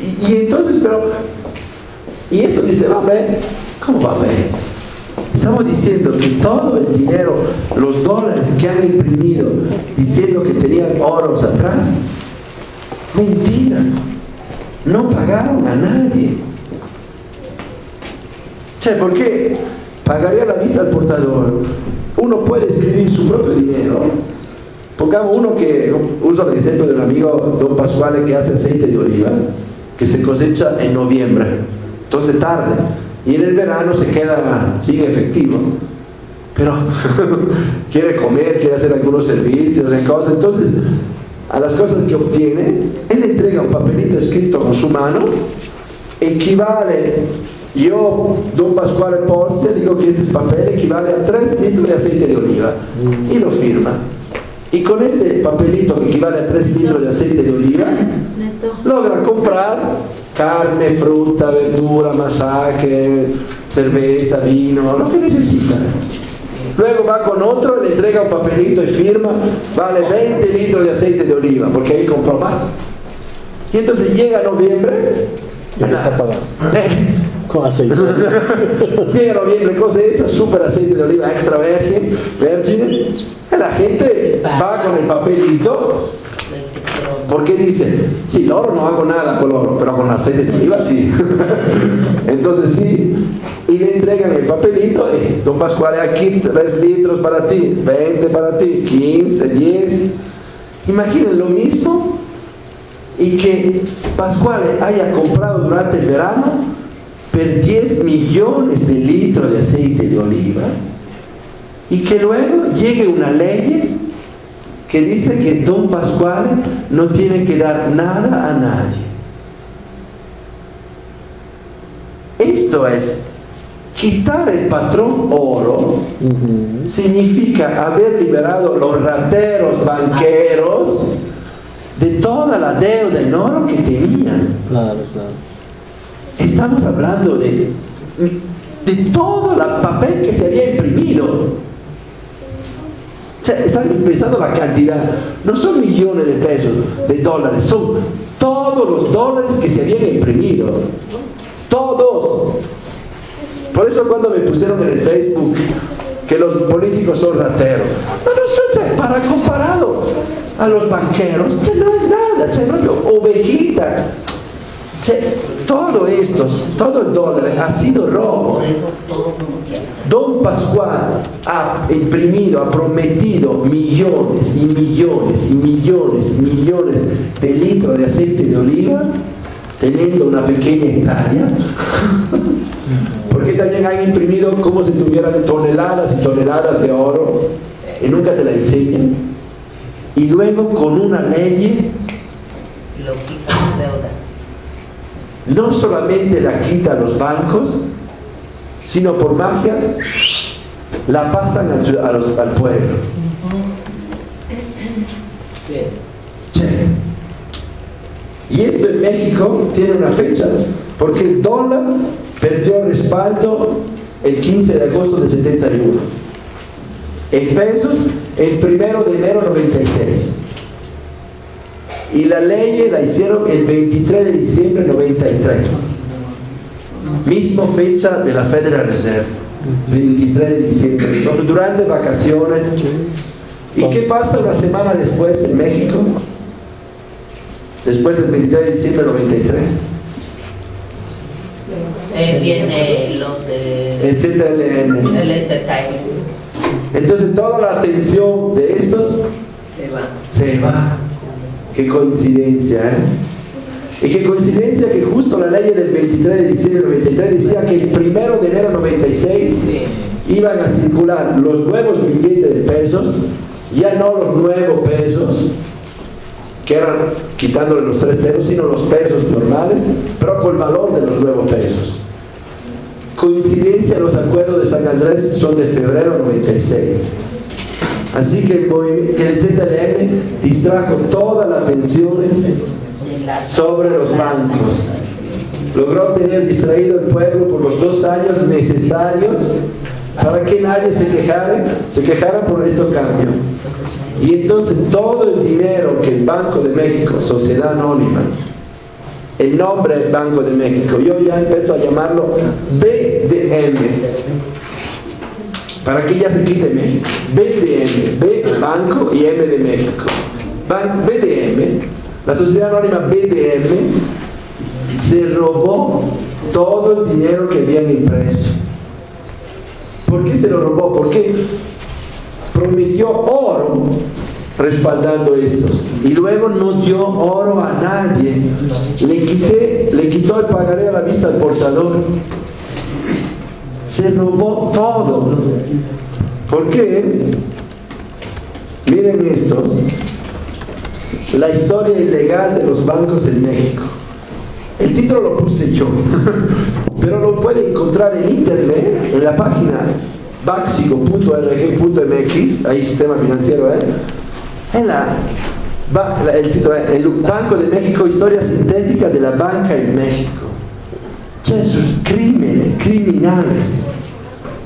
Speaker 1: Y, y entonces, pero, y esto dice, va a ver, ¿cómo va a ver? Estamos diciendo que todo el dinero, los dólares que han imprimido diciendo que tenían oros atrás, mentira. No pagaron a nadie. Che, ¿por qué pagaría la vista al portador? Uno puede escribir su propio dinero. Pongamos uno que usa el ejemplo de un amigo, don Pascuale, que hace aceite de oliva, que se cosecha en noviembre. Entonces tarde. Y en el verano se queda sin efectivo. Pero [LAUGHS] quiere comer, quiere hacer algunos servicios, en cosas. Entonces, a las cosas que obtiene, él entrega un papelito escrito con su mano, equivale, yo, don Pascual Porce, digo que este papel equivale a 3 litros de aceite de oliva, y lo firma. Y con este papelito que equivale a 3 litros de aceite de oliva, logra comprar carne, fruta, verdura, masaje, cerveza, vino, lo que necesita. Luego va con otro, le entrega un papelito y firma, vale 20 litros de aceite de oliva, porque ahí compró más. Y entonces llega noviembre,
Speaker 4: Y empieza a pagar.
Speaker 1: eh,
Speaker 4: Con aceite.
Speaker 1: llega noviembre, cosecha, super aceite de oliva extra virgen, virgen, la gente va con el papelito porque dice, sí, el oro no hago nada con el oro, pero con aceite de oliva sí. [LAUGHS] Entonces sí, y le entregan el papelito, eh, don Pascual, aquí 3 litros para ti, 20 para ti, 15, 10. Imaginen lo mismo y que Pascual haya comprado durante el verano 10 millones de litros de aceite de oliva y que luego llegue una ley que dice que don Pascual no tiene que dar nada a nadie. Esto es, quitar el patrón oro significa haber liberado los rateros banqueros de toda la deuda en oro que tenían.
Speaker 4: Claro, claro.
Speaker 1: Estamos hablando de, de todo el papel que se había imprimido. O sea, están pensando la cantidad. No son millones de pesos, de dólares, son todos los dólares que se habían imprimido. Todos. Por eso cuando me pusieron en el Facebook que los políticos son rateros. No, no son, para comparado a los banqueros, no es nada, che, rollo, ovejita. Todo esto, todo el dólar ha sido robo. Don Pascual ha imprimido, ha prometido millones y millones y millones y millones de litros de aceite de oliva, teniendo una pequeña hectárea. [LAUGHS] Porque también han imprimido como si tuvieran toneladas y toneladas de oro, y nunca te la enseñan. Y luego con una ley
Speaker 5: Lo quitan deudas.
Speaker 1: No solamente la quita a los bancos, sino por magia la pasan al, ciu- a los- al pueblo.
Speaker 5: Sí.
Speaker 1: Che. Y esto en México tiene una fecha, porque el dólar perdió respaldo el 15 de agosto de 71. En pesos, el primero de enero 96. Y la ley la hicieron el 23 de diciembre de 93. Mismo fecha de la Federal Reserve. 23 de diciembre. Entonces, Durante vacaciones. ¿Y qué pasa una semana después en México? Después del 23 de diciembre de 93.
Speaker 5: Eh, viene los de
Speaker 1: El ZLN.
Speaker 5: el STI.
Speaker 1: Entonces toda la atención de estos
Speaker 5: Se va.
Speaker 1: se va. Qué coincidencia, ¿eh? Y qué coincidencia que justo la ley del 23 de diciembre del 93 decía que el primero de enero del 96
Speaker 5: Sí.
Speaker 1: iban a circular los nuevos billetes de pesos, ya no los nuevos pesos, que eran quitándole los tres ceros, sino los pesos normales, pero con el valor de los nuevos pesos. Coincidencia, los acuerdos de San Andrés son de febrero 96. Así que el, que el ZLN distrajo toda la atención
Speaker 5: De la-
Speaker 1: sobre los bancos. Logró tener distraído el pueblo por los dos años necesarios para que nadie se quejara, se quejara por este cambio. Y entonces todo el dinero que el Banco de México, Sociedad Anónima, el nombre del Banco de México, yo ya empiezo a llamarlo BDM, para que ya se quite México. BDM, B Banco y M de México. BDM, la sociedad anónima BDM, se robó todo el dinero que habían impreso. ¿Por qué se lo robó? Porque prometió oro respaldando estos y luego no dio oro a nadie. Le, quité, le quitó el pagaré a la vista al portador. Se robó todo. ¿Por qué? Miren estos. La historia ilegal de los bancos en México. El título lo puse yo, [LAUGHS] pero lo puede encontrar en internet, en la página baxico.rg.mx, ahí sistema financiero, ¿eh? En la- el título, ¿eh? el Banco de México, historia sintética de la banca en México. Che, esos crímenes, criminales.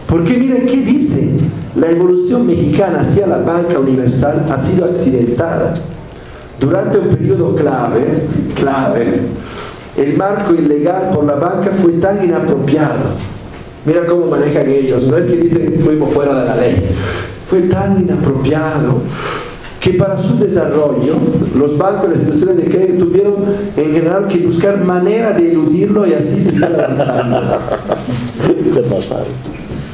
Speaker 1: Porque miren qué dice, la evolución mexicana hacia la banca universal ha sido accidentada. Durante un periodo clave, clave, el marco ilegal por la banca fue tan inapropiado. Mira cómo manejan ellos, no es que dicen fuimos fuera de la ley, fue tan inapropiado que para su desarrollo los bancos, las industrias de crédito tuvieron en general que buscar manera de eludirlo y así seguir avanzando. [LAUGHS]
Speaker 4: Se pasaron.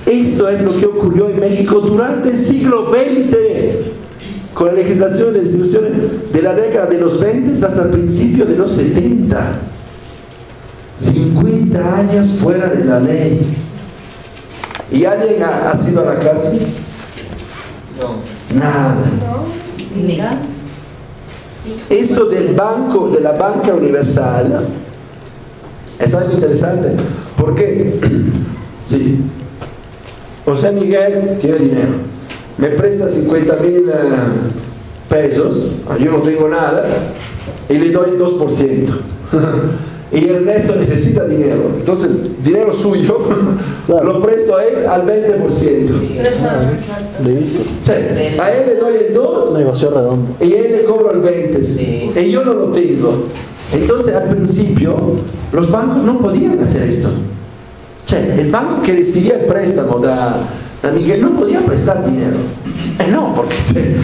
Speaker 1: Esto es lo que ocurrió en México durante el siglo XX, con la legislación de instituciones de la década de los 20 hasta el principio de los 70. 50 años fuera de la ley. ¿Y alguien ha, ha sido a la cárcel?
Speaker 5: No.
Speaker 1: Nada. Esto del banco, de la banca universal, es algo interesante. ¿Por qué? [CLEARS THROAT] José Miguel tiene dinero. Me presta 50 mil eh, pesos, yo no tengo nada, y le doy 2%. [LAUGHS] y Ernesto necesita dinero. Entonces, dinero suyo [LAUGHS]
Speaker 4: Claro.
Speaker 1: lo presto a él al 20%.
Speaker 4: Listo.
Speaker 1: Sí, a él le doy el 2
Speaker 4: Negocio redondo.
Speaker 1: y él le cobra el 20
Speaker 5: Sí.
Speaker 1: y yo no lo tengo. Entonces al principio los bancos no podían hacer esto. Che, el banco que recibía el préstamo da, da Miguel no podía prestar dinero. Eh, no, porque che, [LAUGHS]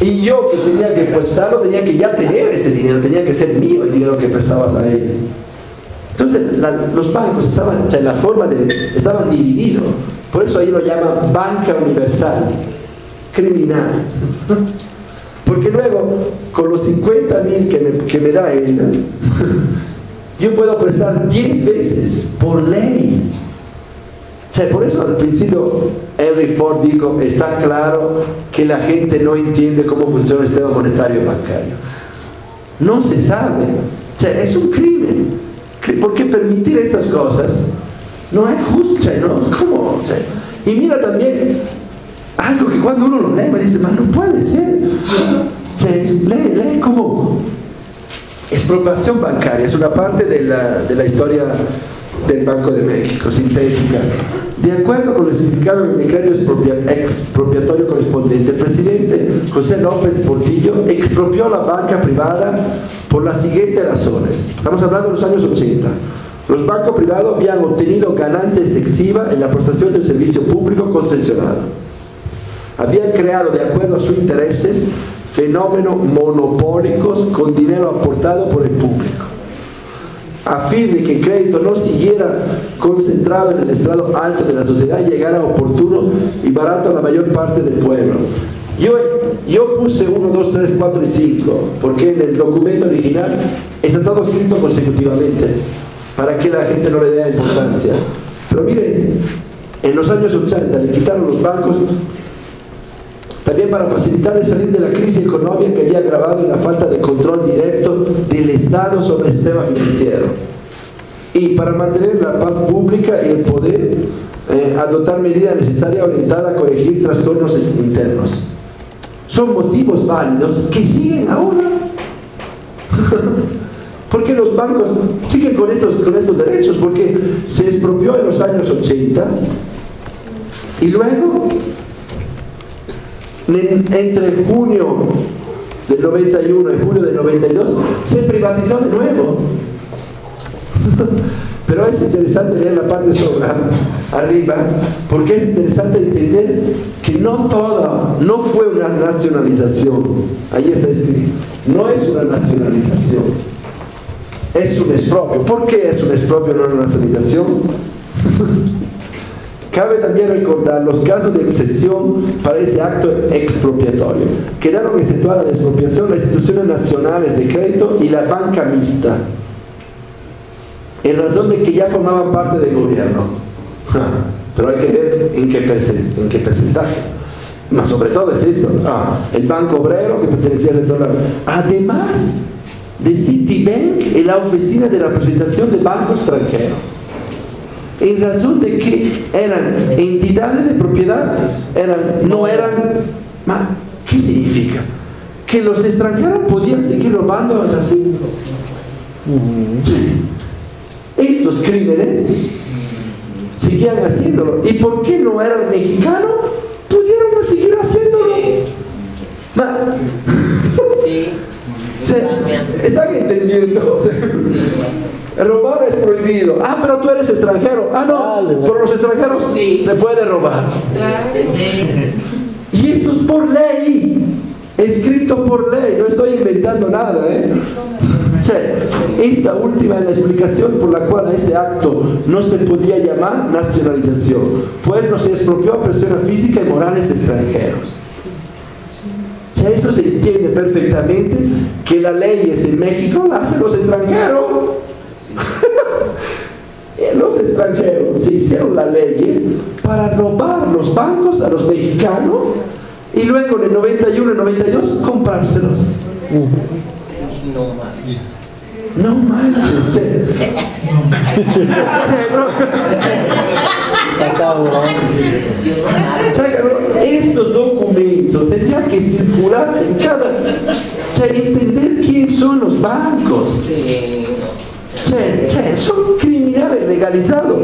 Speaker 1: Y yo que tenía que prestarlo tenía que ya tener este dinero, tenía que ser mío el dinero que prestabas a él. Entonces los bancos estaban, en la forma de, estaban divididos. Por eso ahí lo llaman banca universal, criminal. Porque luego, con los 50 mil que me, que me da él, [LAUGHS] yo puedo prestar 10 veces por ley. Sea, por eso al principio Henry Ford dijo, está claro que la gente no entiende cómo funciona el sistema monetario bancario. No se sabe. O sea, es un crimen. Cri- Porque permitir estas cosas no es justo, ¿no? Y mira también algo que cuando uno lo lee me dice, "Man, no puede ser. Lee, lee como expropiación bancaria, es una parte de la, de la historia del Banco de México, sintética. De acuerdo con el significado del decreto expropia- expropiatorio correspondiente, el presidente José López Portillo, expropió la banca privada por las siguientes razones. Estamos hablando de los años 80. Los bancos privados habían obtenido ganancia excesiva en la prestación de un servicio público concesionado. Habían creado, de acuerdo a sus intereses, fenómenos monopólicos con dinero aportado por el público a fin de que el crédito no siguiera concentrado en el estrado alto de la sociedad y llegara oportuno y barato a la mayor parte del pueblo. Yo, yo puse 1, 2, 3, 4 y 5, porque en el documento original está todo escrito consecutivamente, para que la gente no le dé importancia. Pero miren, en los años 80 le quitaron los bancos también para facilitar el salir de la crisis económica que había agravado en la falta de control directo del Estado sobre el sistema financiero. Y para mantener la paz pública y el poder eh, adoptar medidas necesarias orientadas a corregir trastornos internos. Son motivos válidos que siguen ahora. [LAUGHS] porque los bancos siguen con estos, con estos derechos, porque se expropió en los años 80 y luego entre junio del 91 y julio del 92 se privatizó de nuevo. [LAUGHS] Pero es interesante leer la parte sobre [LAUGHS] arriba, porque es interesante entender que no toda, no fue una nacionalización. Ahí está escrito. No es una nacionalización. Es un expropio. ¿Por qué es un expropio, no una nacionalización? [LAUGHS] Cabe también recordar los casos de excepción para ese acto expropiatorio. Quedaron exceptuadas de expropiación las instituciones nacionales de crédito y la banca mixta, en razón de que ya formaban parte del gobierno. Pero hay que ver en qué, en qué porcentaje. Más sobre todo es esto. Ah, el Banco Obrero que pertenecía al dólar. Además de Citibank en la oficina de representación de banco extranjero en razón de que eran entidades de propiedad, eran, no eran... ¿Qué significa? Que los extranjeros podían seguir robando, ¿es así? Estos crímenes seguían haciéndolo. ¿Y por qué no eran mexicanos? Pudieron seguir haciéndolo. Sí. [LAUGHS] ¿Están entendiendo? Robar es prohibido. Ah, pero tú eres extranjero. Ah, no. Por los extranjeros se puede robar. Y esto es por ley. Escrito por ley. No estoy inventando nada. ¿eh? esta última es la explicación por la cual a este acto no se podía llamar nacionalización, pues no se expropió a personas físicas y morales extranjeros. esto se entiende perfectamente que las leyes en México las hacen los extranjeros. Los extranjeros se hicieron las leyes para robar los bancos a los mexicanos y luego en el 91 y 92 comprárselos. No manches. Estos documentos tendrían que circular en cada... O entender quién son los bancos. Che, che, son criminales legalizados.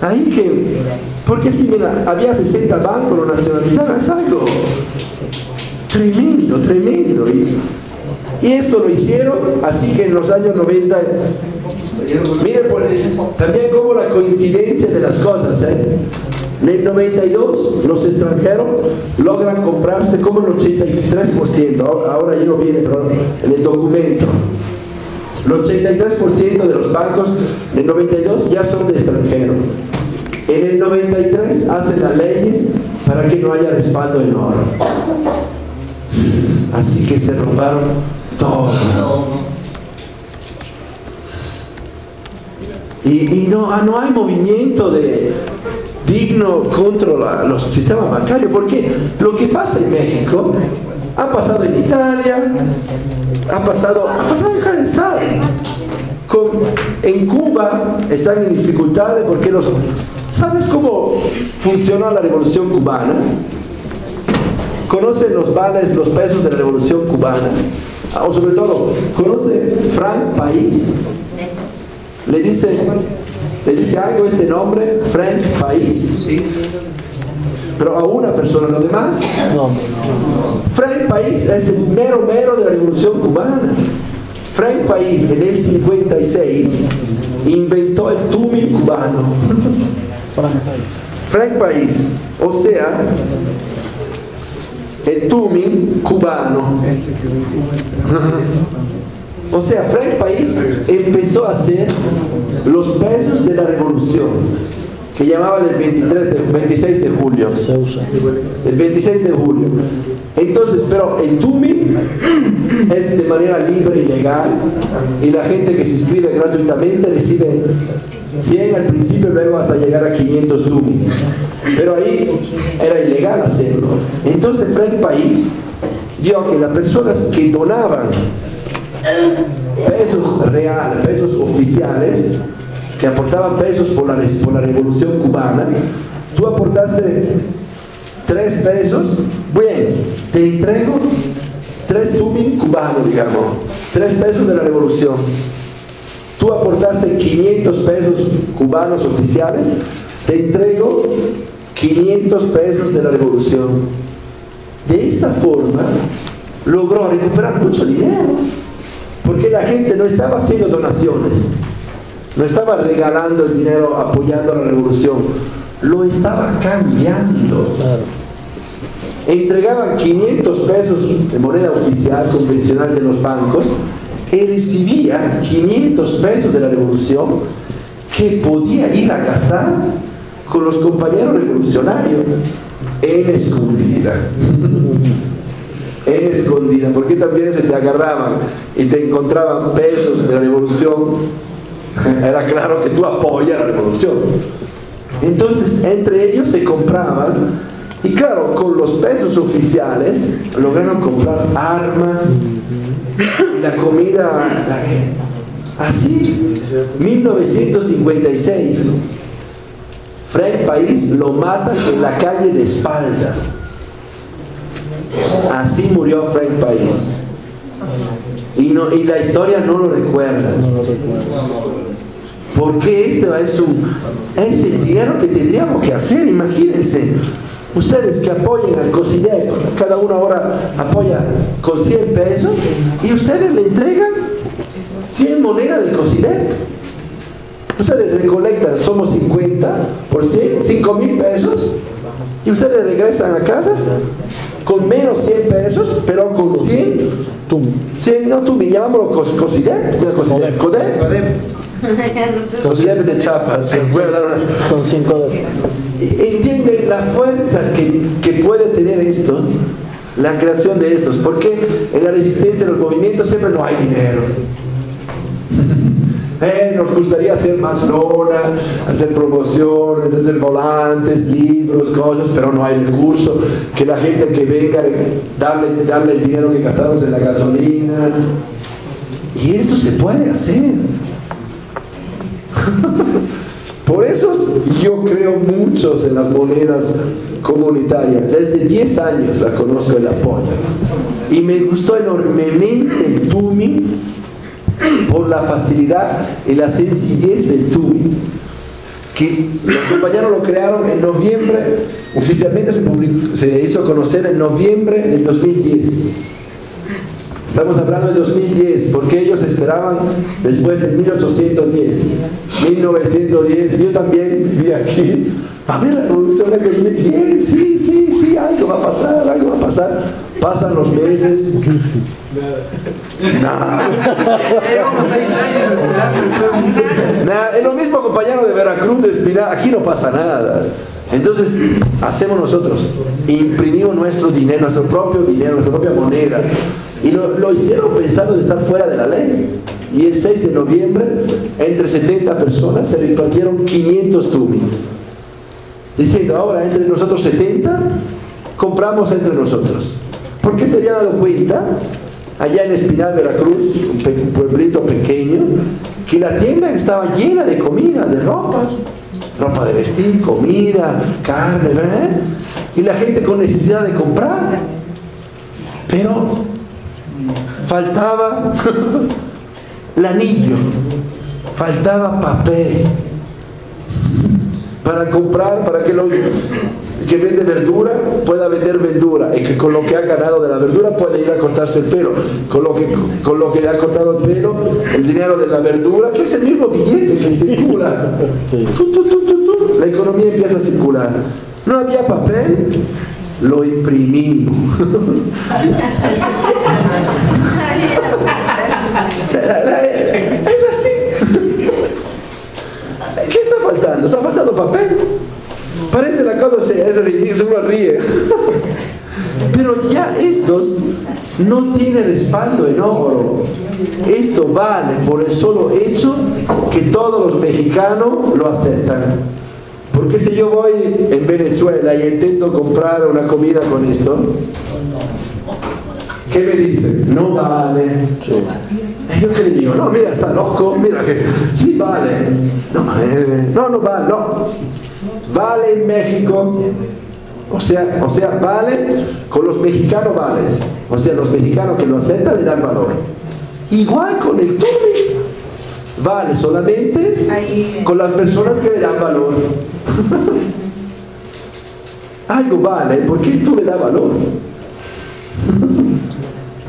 Speaker 1: Ahí que, porque si mira, había 60 bancos, lo nacionalizaron, es algo tremendo, tremendo. Y, esto lo hicieron, así que en los años 90, miren por también como la coincidencia de las cosas, ¿eh? En el 92 los extranjeros logran comprarse como el 83%, ahora ya no viene en el documento, el 83% de los bancos en 92 ya son de extranjero. En el 93 hacen las leyes para que no haya respaldo en oro. Así que se robaron todo. Y, no, ah, no hay movimiento digno contra los sistemas bancarios, porque lo que pasa en México ha pasado en Italia, ha pasado, ha pasado en cada estado. en Cuba están en dificultades porque los... ¿Sabes cómo funcionó la revolución cubana? ¿Conocen los vales, los pesos de la revolución cubana? Ah, o sobre todo, ¿conoce Frank País? Le dice, le dice algo este nombre, Frank País. Pero a una persona, lo demás.
Speaker 4: No,
Speaker 1: Frank País es el mero mero de la revolución cubana. Frank País en el 56 inventó el tumil cubano. [LAUGHS] Frank País, o sea, el tumil cubano. [LAUGHS] O sea, Frank País empezó a hacer los pesos de la revolución, que llamaba del 23 de, 26 de julio.
Speaker 4: se usa.
Speaker 1: El 26 de julio. Entonces, pero el TUMI es de manera libre y legal y la gente que se inscribe gratuitamente recibe 100 al principio, luego hasta llegar a 500 TUMI. Pero ahí era ilegal hacerlo. Entonces, Frank País dio que las personas que donaban pesos reales, pesos oficiales, que aportaban pesos por la, por la revolución cubana, tú aportaste tres pesos, bien, te entrego tres tumin cubanos, digamos, tres pesos de la revolución. Tú aportaste 500 pesos cubanos oficiales, te entrego 500 pesos de la revolución. De esta forma logró recuperar mucho dinero, porque la gente no estaba haciendo donaciones, no estaba regalando el dinero apoyando la revolución, lo estaba cambiando.
Speaker 4: Claro.
Speaker 1: Entregaban 500 pesos de moneda oficial convencional de los bancos y recibía 500 pesos de la revolución que podía ir a gastar con los compañeros revolucionarios en escondida. en escondida, porque también se te agarraban y te encontraban pesos de la revolución. [LAUGHS] Era claro que tú apoyas la revolución. Entonces, entre ellos se compraban, y claro, con los pesos oficiales lograron comprar armas la comida. así, 1956, Frank País lo matan en la calle de espalda. Así murió Frank País. Y, no, y la historia no lo recuerda. Porque esto es, un, es el dinero que tendríamos que hacer, imagínense. Ustedes que apoyen al COSIDEP, cada uno ahora apoya con 100 pesos y ustedes le entregan 100 monedas del COSIDEP. Ustedes recolectan, somos 50 por 100, 5 mil pesos y ustedes regresan a casa con menos 100 pesos, pero con 100
Speaker 4: Tú.
Speaker 1: 100, no, tú llamámoslo cos, cosidep, cosidep, [LAUGHS] codep, cosidep de Chiapas, se puede dar una-
Speaker 4: Con cinco de...
Speaker 1: Entiende la fuerza que, que puede tener estos, la creación de estos, porque en la resistencia, en los movimientos siempre no hay dinero. [LAUGHS] Eh, nos gustaría hacer más lona, hacer promociones, hacer volantes, libros, cosas, pero no hay recurso. Que la gente que venga, darle, darle el dinero que gastamos en la gasolina. Y esto se puede hacer. [LAUGHS] Por eso yo creo muchos en las monedas comunitarias. Desde 10 años la conozco y la apoyo. Y me gustó enormemente el Tumi por la facilidad y la sencillez del Tumi. Que los compañeros lo crearon en noviembre, oficialmente se hizo conocer en noviembre del 2010. Estamos hablando de 2010, porque ellos esperaban después de 1810, 1910. Yo también viví aquí. A ver, la revolución es 2010. Sí, sí, sí, algo va a pasar, algo va a pasar. Pasan los meses. Nada.
Speaker 7: Llevamos seis años esperando.
Speaker 1: Nada, es lo mismo compañero de Veracruz, de Espinal, aquí no pasa nada. Entonces, hacemos nosotros, imprimimos nuestro dinero, nuestro propio dinero, nuestra propia moneda. Y lo, lo hicieron pensando de estar fuera de la ley. Y el 6 de noviembre, entre 70 personas, se repartieron 500 tumi. Diciendo, ahora entre nosotros 70, compramos entre nosotros. ¿Por qué se había dado cuenta? Allá en Espinal, Veracruz, un, pe- un pueblito pequeño, que la tienda estaba llena de comida, de ropas, ropa de vestir, comida, carne, ¿verdad? Y la gente con necesidad de comprar. Pero faltaba [LAUGHS] el anillo, faltaba papel para comprar, para que los que vende verdura pueda vender verdura y que con lo que ha ganado de la verdura puede ir a cortarse el pelo. Con lo que, con lo que ha cortado el pelo, el dinero de la verdura, que es el mismo billete que circula. La economía empieza a circular. No había papel, lo imprimimos. [LAUGHS] Es así. ¿Qué está faltando? ¿Está faltando papel? Parece la cosa se- es uno ríe. Pero ya estos no tienen respaldo en oro. Esto vale por el solo hecho que todos los mexicanos lo aceptan. Porque si yo voy en Venezuela y intento comprar una comida con esto, ¿qué me dicen? No vale. ¿Y ¿Yo qué le digo? No, mira, está loco, mira que sí vale. No, eh, no, no vale, no. Vale en México. O sea, o sea, vale, con los mexicanos vales. O sea, los mexicanos que lo aceptan le dan valor. Igual con el tubi. Vale solamente
Speaker 6: Ahí.
Speaker 1: con las personas que le dan valor. [LAUGHS] Algo vale porque tú le das valor. [LAUGHS]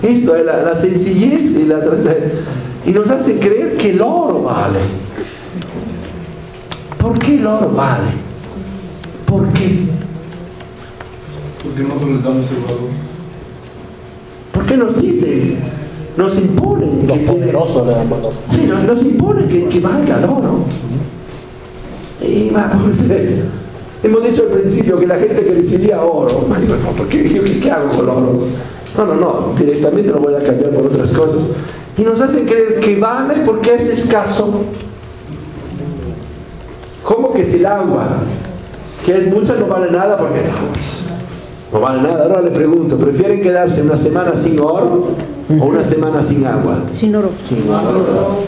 Speaker 1: Esto es la, la sencillez y la y nos hace creer que el oro vale. ¿Por qué el oro vale? ¿Por qué?
Speaker 4: Porque nosotros le damos el valor.
Speaker 1: ¿Por qué nos dicen? Nos imponen que
Speaker 8: Los
Speaker 1: tiene-
Speaker 8: poderosos le dan valor.
Speaker 1: Sí, nos, nos imponen que, que valga el oro. Y va, [LAUGHS] hemos dicho al principio que la gente que recibía oro, [LAUGHS] ¿por qué, yo qué, qué hago con el oro? No, no, no, directamente lo voy a cambiar por otras cosas. Y nos hacen creer que vale porque es escaso. ¿Cómo que si el agua, que es mucha, no vale nada porque no, no vale nada? Ahora le pregunto, ¿prefieren quedarse una semana sin oro o una semana sin agua?
Speaker 9: Sin oro.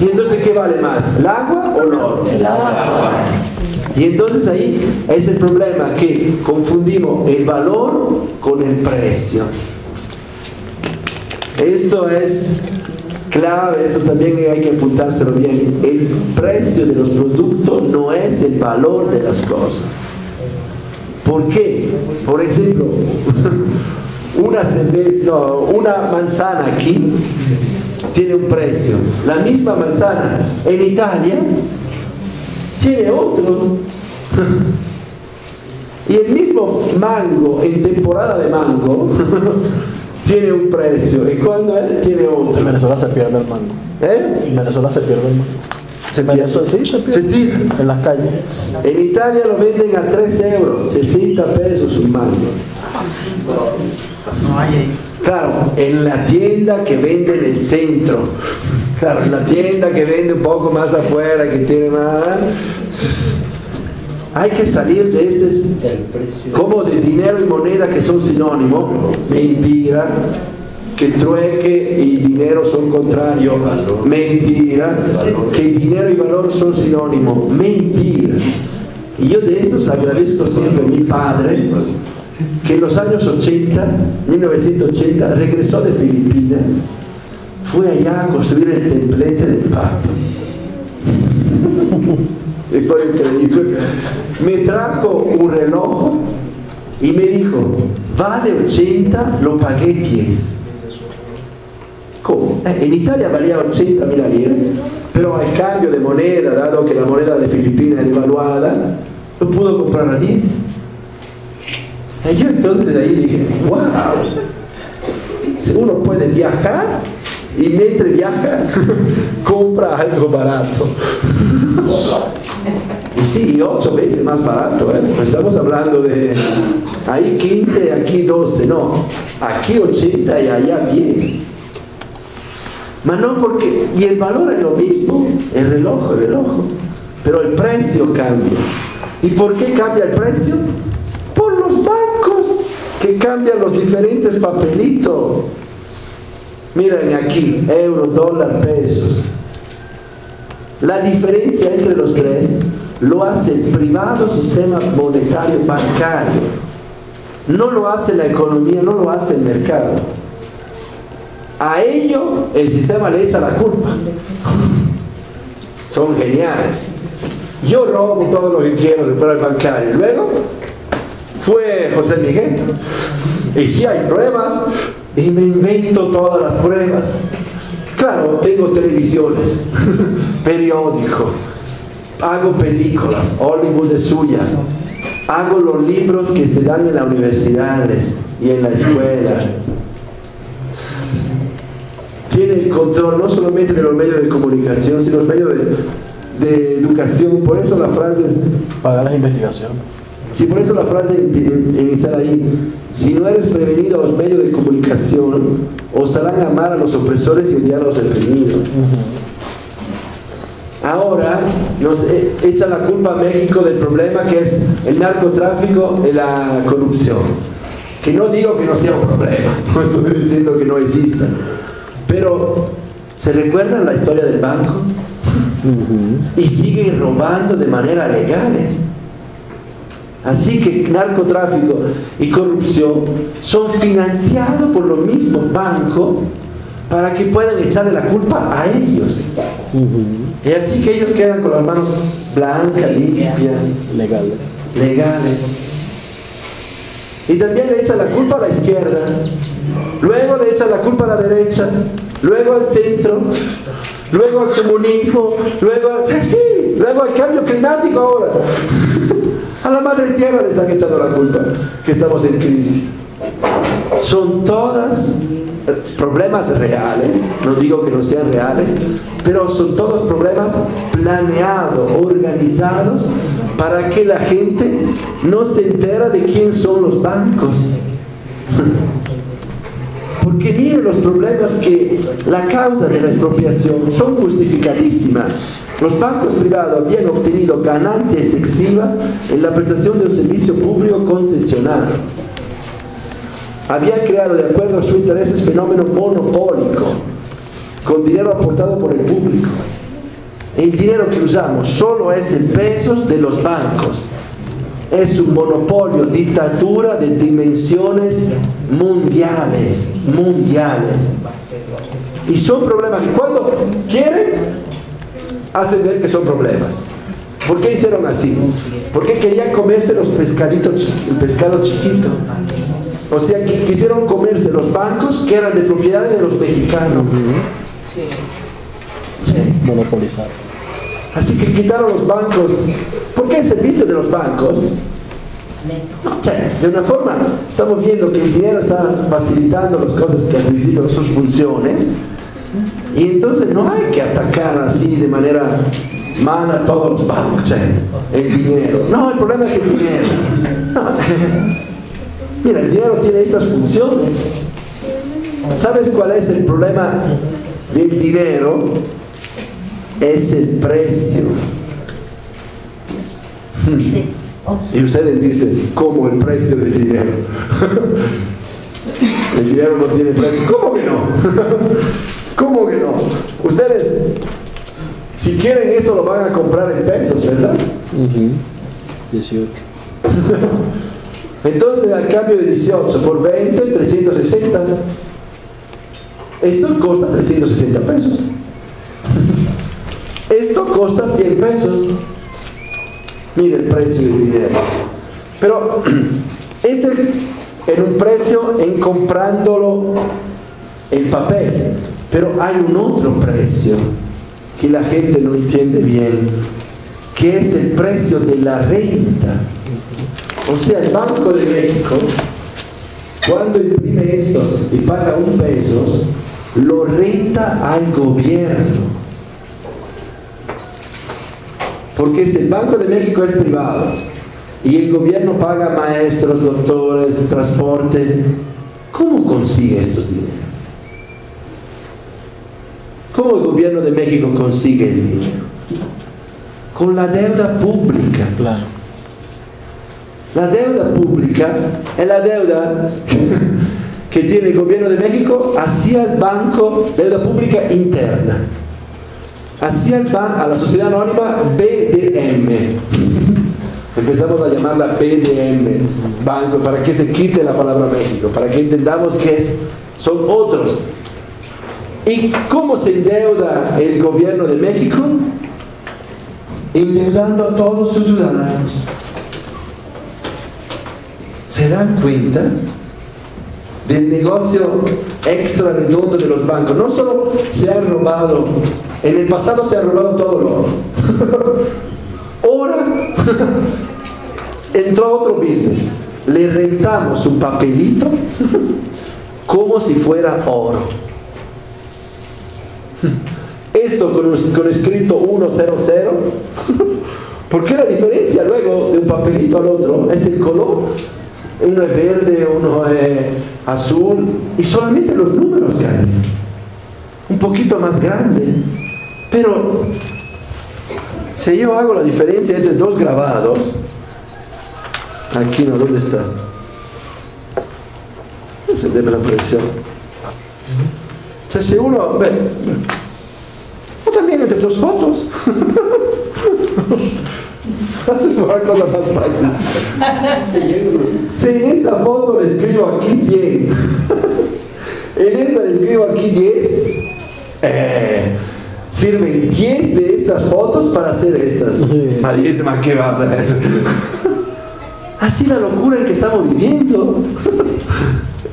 Speaker 1: ¿Y entonces qué vale más? ¿El agua o el oro? El agua. Y entonces ahí es el problema, que confundimos el valor con el precio. Esto es clave, esto también hay que apuntárselo bien. El precio de los productos no es el valor de las cosas. ¿Por qué? Por ejemplo, [LAUGHS] una, manzana aquí tiene un precio. La misma manzana en Italia tiene otro. Y el mismo mango en temporada de mango [LAUGHS] tiene un precio. Y cuando él tiene
Speaker 8: En
Speaker 1: otro.
Speaker 8: Venezuela se pierde el mango.
Speaker 1: ¿Eh?
Speaker 8: En Venezuela se pierde el mango.
Speaker 1: Se
Speaker 8: En Venezuela sí se pierde.
Speaker 1: Se tira.
Speaker 8: En las calles.
Speaker 1: En Italia lo venden a 3 euros, 60 pesos un mango.
Speaker 7: No hay ahí.
Speaker 1: Claro, en la tienda que vende en el centro. Claro, la tienda que vende un poco más afuera, que tiene más... Hay que salir de este como de dinero y moneda que son sinónimos. Mentira. Que trueque y dinero son contrarios. Mentira. Que dinero y valor son sinónimos. Mentira. Y yo de estos agradezco siempre a mi padre, que en los años 80, 1980, regresó de Filipinas, fue allá a construir el templete del Papa. [LAUGHS] Eso es increíble. Me trajo un reloj y me dijo, vale 80, lo pagué 10. ¿Cómo? Eh, En Italia valía 80 mil lire, pero al cambio de moneda, dado que la moneda de Filipinas es devaluada, lo pudo comprar a 10. Y yo entonces de ahí dije, wow, uno puede viajar y mientras viaja, [LAUGHS] compra algo barato. [LAUGHS] Y sí, ocho veces más barato, ¿eh? Pues estamos hablando de ahí 15, aquí 12, no, aquí 80 y allá 10. Mas no porque, y el valor es lo mismo, el reloj, el reloj, pero el precio cambia. ¿Y por qué cambia el precio? Por los bancos que cambian los diferentes papelitos. Miren aquí, euro, dólar, pesos. La diferencia entre los tres lo hace el privado sistema monetario bancario. No lo hace la economía, no lo hace el mercado. A ello el sistema le echa la culpa. Son geniales. Yo robo todo lo que quiero de fuera del bancario. Luego fue José Miguel. Y si hay pruebas, y me invento todas las pruebas. Claro, tengo televisiones, [LAUGHS] periódico, hago películas, Hollywood es suyas, hago los libros que se dan en las universidades y en la escuela. Tiene el control no solamente de los medios de comunicación, sino los medios de, de educación. Por eso la frase es,
Speaker 8: Pagar las investigaciones.
Speaker 1: Sí, por eso la frase in- inicial ahí, si no eres prevenido a los medios de comunicación, osarán amar a los opresores y odiar a los oprimidos. Ahora nos e- echa la culpa a México del problema que es el narcotráfico y la corrupción. Que no digo que no sea un problema, [LAUGHS] no estoy diciendo que no exista. Pero, ¿se recuerdan la historia del banco? Y siguen robando de manera legales. Así que narcotráfico y corrupción son financiados por los mismos bancos para que puedan echarle la culpa a ellos. Y así que ellos quedan con las manos blancas, limpias,
Speaker 8: Legales.
Speaker 1: legales. Y también le echan la culpa a la izquierda, luego le echan la culpa a la derecha, luego al centro, luego al comunismo, luego al, sí, luego al cambio climático ahora. [LAUGHS] A la madre tierra le están echando la culpa que estamos en crisis. Son todas eh, problemas reales, no digo que no sean reales, pero son todos problemas planeados, organizados, para que la gente no se entera de quién son los bancos. [LAUGHS] Porque miren los problemas que la causa de la expropiación son justificadísimas. Los bancos privados habían obtenido ganancias excesivas en la prestación de un servicio público concesionado. Habían creado, de acuerdo a sus intereses, fenómeno monopólico, con dinero aportado por el público. El dinero que usamos solo es el peso de los bancos. Es un monopolio, dictadura de dimensiones mundiales, mundiales. Y son problemas que cuando quieren, hacen ver que son problemas. ¿Por qué hicieron así? Porque querían comerse los pescaditos, el pescado chiquito. O sea, que quisieron comerse los bancos que eran de propiedad de los mexicanos. Sí.
Speaker 8: Monopolizar.
Speaker 1: Así que quitaron los bancos. ¿Por qué el servicio de los bancos? No, de una forma, estamos viendo que el dinero está facilitando las cosas que al principio sus funciones. Y entonces no hay que atacar así de manera mala a todos los bancos, el dinero. No, el problema es el dinero. No. [LAUGHS] Mira, el dinero tiene estas funciones. ¿Sabes cuál es el problema del dinero? Es el precio. [LAUGHS] Y ustedes dicen, ¿cómo el precio del dinero? [LAUGHS] El dinero no tiene precio. ¿Cómo que no? [LAUGHS] ¿Cómo que no? Ustedes, si quieren esto, lo van a comprar en pesos, ¿verdad?
Speaker 8: 18.
Speaker 1: Entonces, al cambio de 18 por 20, 360. Esto costa 360 pesos. Esto costa 100 pesos. Mire el precio del dinero. Pero [CLEARS THROAT] este en un precio en comprándolo el papel. Pero hay un otro precio que la gente no entiende bien, que es el precio de la renta. O sea, el Banco de México, cuando imprime estos y paga un peso, lo renta al gobierno. Porque si el Banco de México es privado y el gobierno paga maestros, doctores, transporte, ¿cómo consigue estos dineros? ¿Cómo el gobierno de México consigue el dinero? Con la deuda pública.
Speaker 8: Claro.
Speaker 1: La deuda pública es la deuda [LAUGHS] que tiene el gobierno de México hacia el banco, deuda pública interna, hacia el ban- a la sociedad anónima BDM. [LAUGHS] Empezamos a llamarla BDM, banco, para que se quite la palabra México, para que entendamos que es, son otros. ¿Y cómo se endeuda el gobierno de México? Endeudando a todos sus ciudadanos. ¿Se dan cuenta del negocio extra redondo de los bancos? No solo se han robado, en el pasado se ha robado todo lo oro. [LAUGHS] Ahora [LAUGHS] entró otro business. Le rentamos un papelito [LAUGHS] como si fuera oro. Esto con, con escrito 100. ¿Por qué la diferencia luego de un papelito al otro? Es el color. Uno es verde, uno es azul. Y solamente los números cambian. Un poquito más grande. Pero si yo hago la diferencia entre dos grabados, aquí no, ¿dónde está? Se debe la presión. Entonces, si uno ve, o también entre dos fotos, [LAUGHS] haces una cosa más fácil. Si en esta foto le escribo aquí 100, en esta le escribo aquí 10, eh, sirven 10 de estas fotos para hacer estas. Nadie dice, "Ma, ¿qué va a hacer?". Así la locura en que estamos viviendo.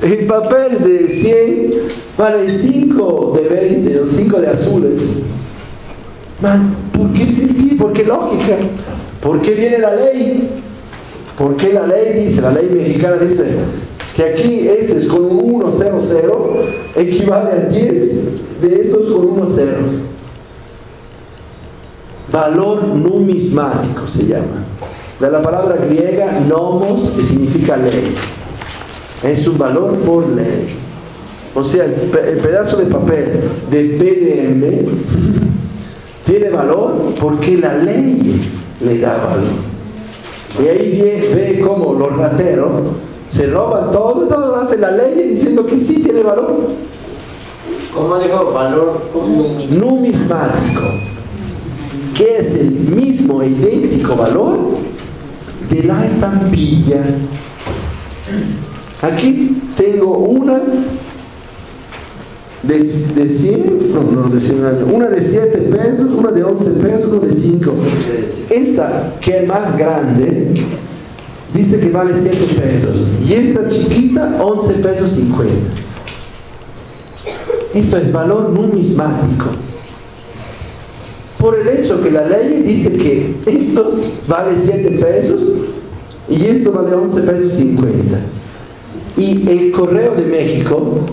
Speaker 1: El papel de 100 vale 5 de 20 o 5 de azules. Man, ¿por qué sentir? ¿Por qué lógica? ¿Por qué viene la ley? ¿Por qué la ley dice, la ley mexicana dice que aquí este es con un 100 equivale a 10 de estos con unos ceros? Valor numismático se llama. De la palabra griega nomos, que significa ley. Es un valor por ley. O sea, el, el pedazo de papel de PDM [LAUGHS] tiene valor porque la ley le da valor. Y ahí ve, ve cómo los rateros se roban todo, todo hacen la ley diciendo que sí tiene valor.
Speaker 3: ¿Cómo dijo? Valor
Speaker 1: Numismático, que es el mismo idéntico valor de la estampilla. Aquí tengo una de, de 100, no, no, de 100, no, una de 7 pesos, una de 11 pesos, una de 5. Esta, que es más grande, dice que vale 7 pesos. Y esta chiquita, 11 pesos 50. Esto es valor numismático. Por el hecho que la ley dice que estos vale 7 pesos y esto vale 11 pesos 50. Y el Correo de México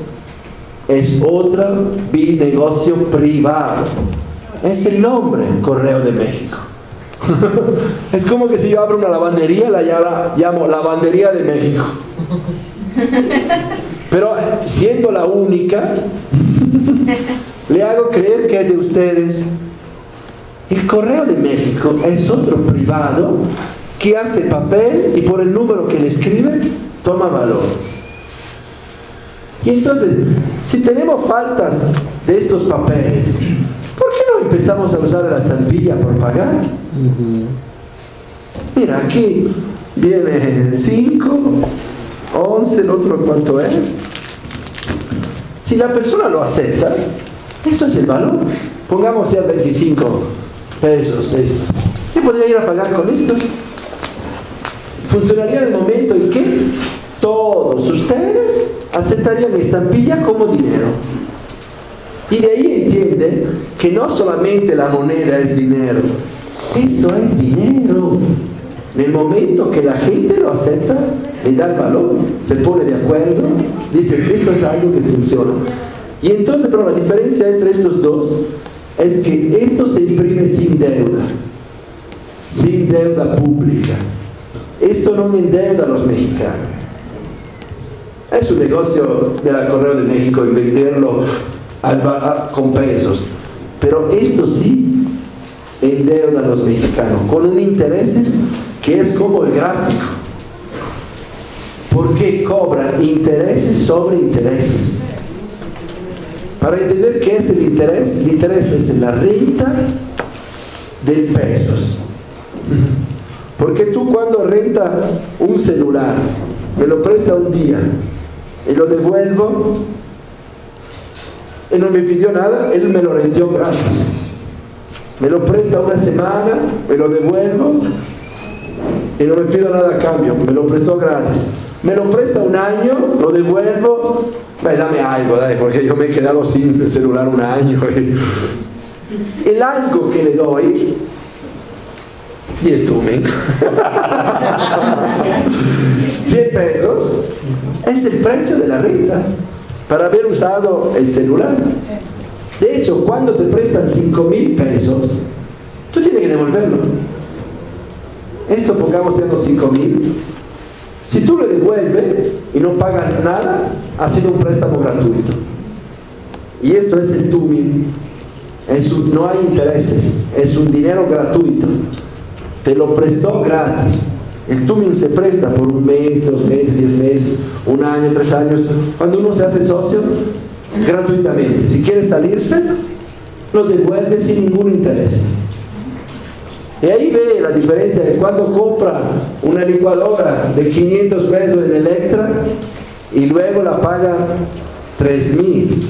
Speaker 1: es otro negocio privado. Es el nombre Correo de México. [LAUGHS] es como que si yo abro una lavandería, la llamo, Lavandería de México. Pero siendo la única, [LAUGHS] le hago creer que es de ustedes. El Correo de México es otro privado que hace papel y por el número que le escribe toma valor. Y entonces, si tenemos faltas de estos papeles, ¿por qué no empezamos a usar la estampilla por pagar? Mira, aquí viene 5, 11, el otro cuánto es. Si la persona lo acepta, esto es el valor. Pongamos ya 25 pesos estos. Yo podría ir a pagar con estos. Funcionaría en el momento en que todos ustedes aceptarían la estampilla como dinero. Y de ahí entiende que no solamente la moneda es dinero, esto es dinero. En el momento que la gente lo acepta, le da el valor, se pone de acuerdo, dice, esto es algo que funciona. Y entonces, pero la diferencia entre estos dos es que esto se imprime sin deuda, sin deuda pública. Esto no endeuda a los mexicanos. Es un negocio de la Correo de México y venderlo con pesos. Pero esto sí endeuda a los mexicanos con un intereses que es como el gráfico. Porque cobran intereses sobre intereses. Para entender qué es el interés, el interés es la renta de pesos. Porque tú cuando renta un celular, me lo presta un día y lo devuelvo, él no me pidió nada, él me lo rendió gratis. Me lo presta una semana, me lo devuelvo y no me pido nada a cambio, me lo prestó gratis. me lo presta un año, lo devuelvo, Ve, dame algo, dale, porque yo me he quedado sin celular un año. [LAUGHS] El algo que le doy, 10 tumen, 100 pesos, es el precio de la renta para haber usado el celular. De hecho, cuando te prestan 5 mil pesos, tú tienes que devolverlo. Esto pongamos en los 5 mil. Si tú le devuelves y no pagas nada, ha sido un préstamo gratuito. Y esto es el TUMI. Es un- no hay intereses, es un dinero gratuito. Te lo prestó gratis. El TUMIN se presta por un mes, dos meses, diez meses, un año, tres años. Cuando uno se hace socio, gratuitamente. Si quiere salirse, lo devuelve sin ningún interés. Y ahí ve la diferencia de cuando compra una licuadora de 500 pesos en Electra y luego la paga 3 mil.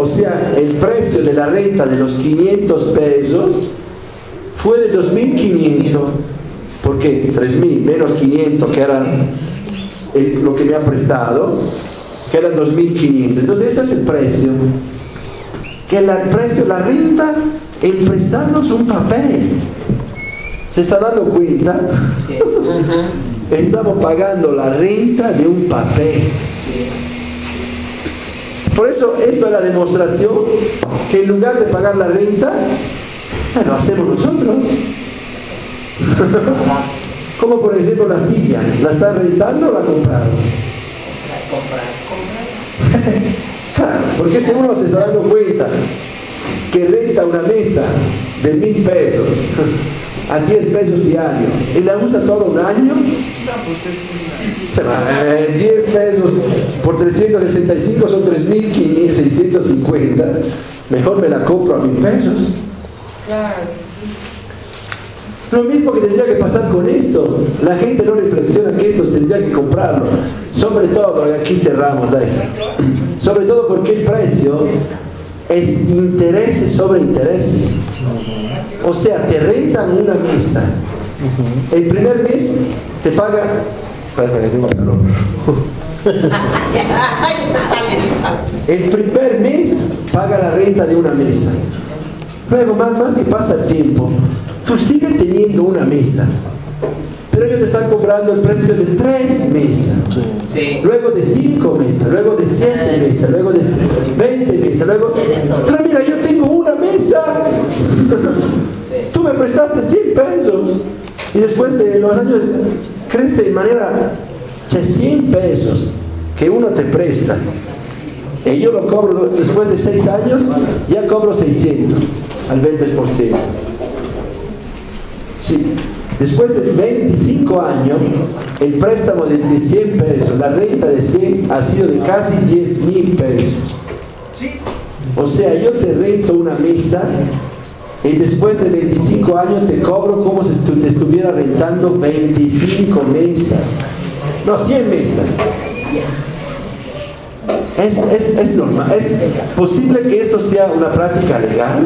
Speaker 1: O sea, el precio de la renta de los 500 pesos fue de 2.500. ¿Por qué? 3.000 menos 500 que eran el- lo que me ha prestado, que eran 2.500. Entonces, este es el precio. Que el precio, la renta, el prestarnos un papel. ¿Se está dando cuenta? Estamos pagando la renta de un papel. Por eso esto es la demostración que en lugar de pagar la renta, lo hacemos nosotros. Como por ejemplo la silla, ¿la está rentando o la compraron? Claro, porque si uno se está dando cuenta que renta una mesa de mil pesos a 10 pesos diarios y la usa todo un año, se va, eh, 10 pesos por 365 son 3.650. Mejor me la compro a mil pesos. Lo mismo que tendría que pasar con esto. La gente no reflexiona que esto tendría que comprarlo. Sobre todo, aquí cerramos, dale. Sobre todo porque el precio es intereses sobre intereses. O sea, te rentan una mesa. El primer mes te paga. [LAUGHS] El primer mes paga la renta de una mesa. Luego, más, más que pasa el tiempo, tú sigues teniendo una mesa. Pero ellos te están cobrando el precio de tres mesas.
Speaker 5: Sí.
Speaker 1: Luego de cinco mesas, luego de siete mesas, luego de veinte mesas, luego... Pero mira, yo tengo una mesa. Tú me prestaste 100 pesos y después de los años crece de manera che, 100 pesos que uno te presta. Y yo lo cobro después de 6 años, ya cobro 600 al 20%. Sí. Después de 25 años, el préstamo de, de 100 pesos, la renta de 100 ha sido de casi 10 mil pesos. O sea, yo te rento una mesa y después de 25 años te cobro como si te estuviera rentando 25 mesas. No, 100 mesas. Es, es- es normal. ¿Es posible que esto sea una práctica legal?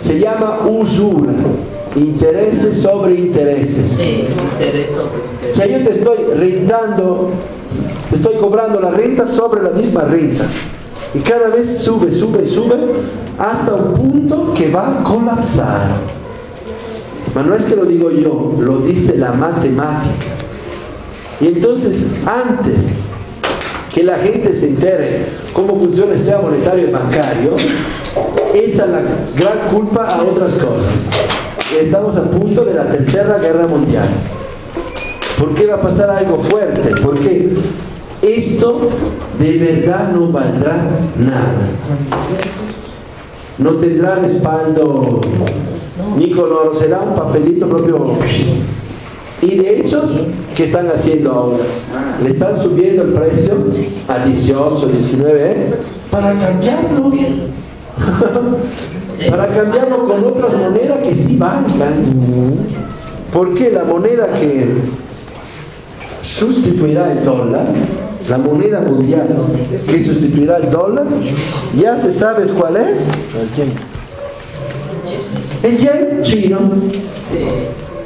Speaker 1: Se llama usura. Intereses sobre intereses.
Speaker 5: Sí, interés sobre
Speaker 1: O
Speaker 5: interés.
Speaker 1: sea, yo te estoy rentando, te estoy cobrando la renta sobre la misma renta. Y cada vez sube, sube, sube, hasta un punto que va a colapsar. Pero no es que lo digo yo, lo dice la matemática. Y entonces, antes que la gente se entere cómo funciona el sistema monetario y bancario, echa la gran culpa a otras cosas. Estamos a punto de la tercera guerra mundial. ¿Por qué va a pasar algo fuerte? Porque esto de verdad no valdrá nada. No tendrá respaldo ni con oro, será un papelito propio. Y de hecho, ¿qué están haciendo ahora? Le están subiendo el precio a 18, 19, ¿eh? para cambiarlo. [LAUGHS] para cambiarlo con otras monedas que sí valgan. Porque la moneda que sustituirá el dólar, la moneda mundial que sustituirá el dólar, ya se sabe cuál es. El yen chino.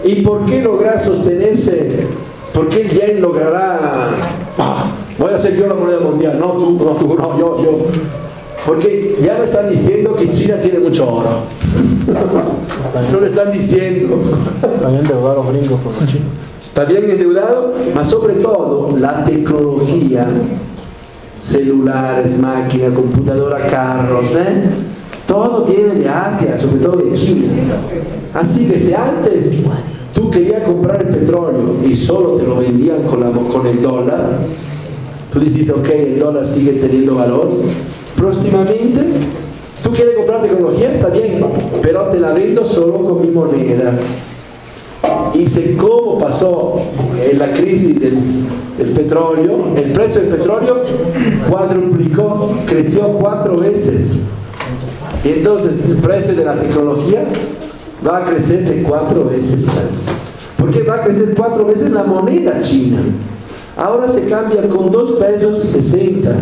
Speaker 1: ¿Y por qué lograr sostenerse? ¿Por qué el yen logrará... "Ah, voy a ser yo la moneda mundial, no tú, no tú, no yo, yo. Porque ya no están diciendo que China tiene mucho oro. No lo están diciendo.
Speaker 8: A los gringos por los chinos.
Speaker 1: Está bien endeudado, mas sobre todo la tecnología, celulares, máquinas, computadora, carros, ¿eh? Todo viene de Asia, sobre todo de China. Así que si antes tú querías comprar el petróleo y solo te lo vendían con, el dólar, tú dijiste, ok, el dólar sigue teniendo valor, próximamente tú quieres comprar tecnología, está bien, pero te la vendo solo con mi moneda. Y sé cómo pasó en la crisis del, del petróleo, el precio del petróleo cuadruplicó, creció cuatro veces. Y entonces el precio de la tecnología va a crecer de cuatro veces. Francis. ¿Por qué va a crecer cuatro veces la moneda china? Ahora se cambia con dos pesos 60.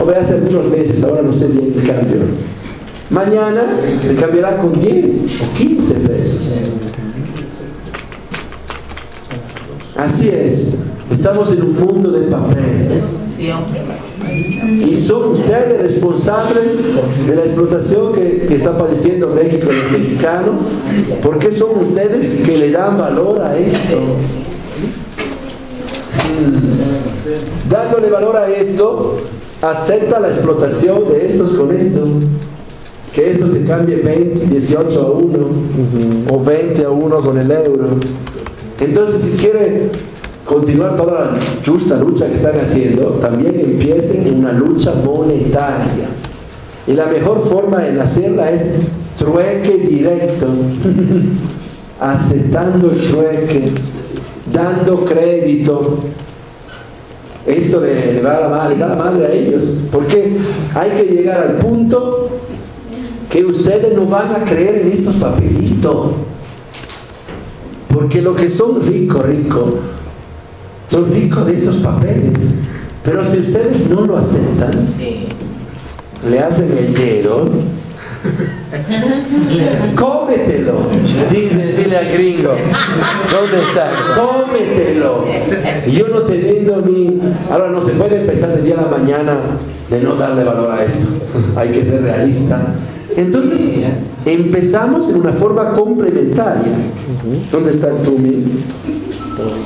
Speaker 1: O ve hace algunos meses, ahora no sé bien el cambio. Mañana se cambiará con 10 o 15 pesos. Así es, estamos en un mundo de papeles. Y son ustedes responsables de la explotación que, que está padeciendo México y los mexicanos, porque son ustedes que le dan valor a esto. Dándole valor a esto, acepta la explotación de estos con esto. Que esto se cambie 20, 18 a 1 o 20 a 1 con el euro. Entonces, si quiere continuar toda la justa lucha que están haciendo, también empiecen una lucha monetaria. Y la mejor forma de hacerla es trueque directo, [LAUGHS] aceptando el trueque, dando crédito. Esto le, va a la madre, da la madre a ellos, porque hay que llegar al punto que ustedes no van a creer en estos papelitos. Porque lo que son ricos, ricos, son ricos de estos papeles. Pero si ustedes no lo aceptan,
Speaker 5: Sí.
Speaker 1: le hacen el dedo, cómetelo. Dile, dile al gringo, ¿dónde está? Cómetelo. Yo no te vendo mi... Ahora no se puede empezar de día a la mañana de no darle valor a esto. Hay que ser realista. Entonces, empezamos en una forma complementaria. ¿Dónde está el Tumi?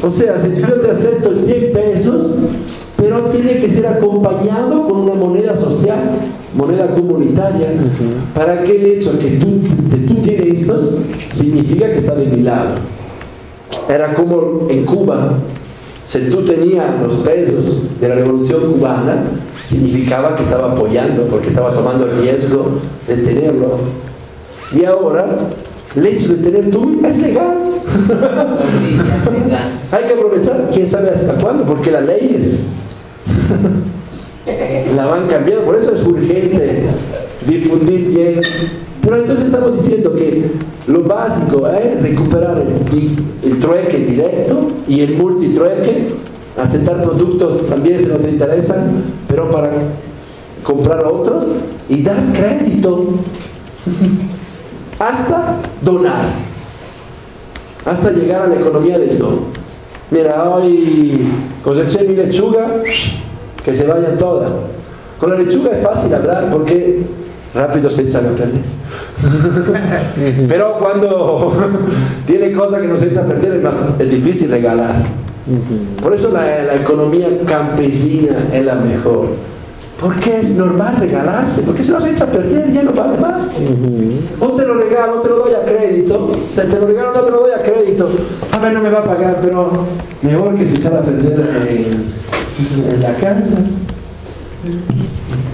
Speaker 1: O sea, si yo te acepto 100 pesos, pero tiene que ser acompañado con una moneda social, moneda comunitaria, para que el hecho que tú, que tú tienes estos significa que está de mi lado. Era como en Cuba, si tú tenías los pesos de la revolución cubana, significaba que estaba apoyando, porque estaba tomando el riesgo de tenerlo. Y ahora, el hecho de tener tú es legal. [LAUGHS] Hay que aprovechar, quién sabe hasta cuándo, porque las leyes [LAUGHS] la van cambiando, por eso es urgente difundir bien. Pero entonces estamos diciendo que lo básico es recuperar el, el trueque directo y el multitrueque, aceptar productos también si no te interesan, pero para comprar otros y dar crédito. [LAUGHS] Hasta donar, hasta llegar a la economía del don. Mira, hoy coseché mi lechuga, que se vaya toda. Con la lechuga es fácil hablar porque rápido se echan a perder. [LAUGHS] Pero cuando [LAUGHS] tiene cosas que nos echan a perder es, más, es difícil regalar. Por eso la, la economía campesina es la mejor. Porque es normal regalarse, porque se nos echa a perder, ya no vale más. O te lo regalo, o te lo doy a crédito. O sea, te lo regalo, no te lo doy a crédito. A ver, no me va a pagar, pero mejor que se echara a perder en, en la casa.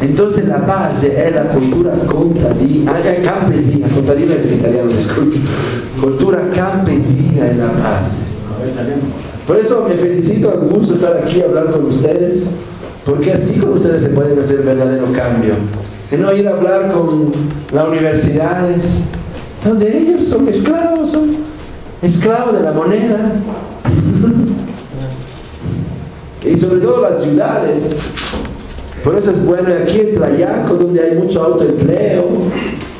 Speaker 1: Entonces la base es la cultura contadina, eh, campesina, contadina es italiano, disculpe. Cultura campesina es la base. Por eso me felicito, me gusto estar aquí a hablar con ustedes, porque así con ustedes se pueden hacer verdadero cambio. Y no ir a hablar con las universidades, donde ellos son esclavos, son esclavos de la moneda. [LAUGHS] y sobre todo las ciudades. Por eso es bueno aquí en Tlayaco, donde hay mucho autoempleo,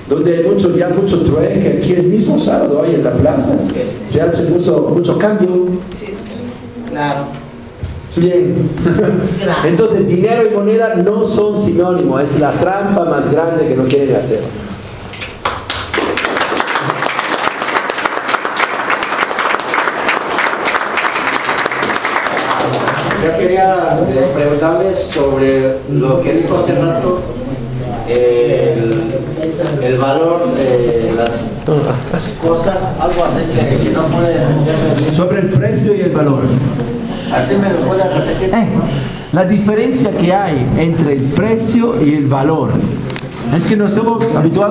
Speaker 1: donde hay mucho, ya mucho trueque, aquí el mismo sábado, hoy en la plaza, se hace mucho, mucho cambio.
Speaker 5: Claro.
Speaker 1: Bien. Entonces, dinero y moneda no son sinónimos, es la trampa más grande que no quieren hacer.
Speaker 3: Yo quería eh, preguntarles sobre lo que dijo hace rato, el, el valor de las cosas, algo así que, no puede
Speaker 1: Sobre el precio y el valor.
Speaker 3: Repetir.
Speaker 1: Eh, la diferencia que hay entre el precio y el valor es que nos hemos habituado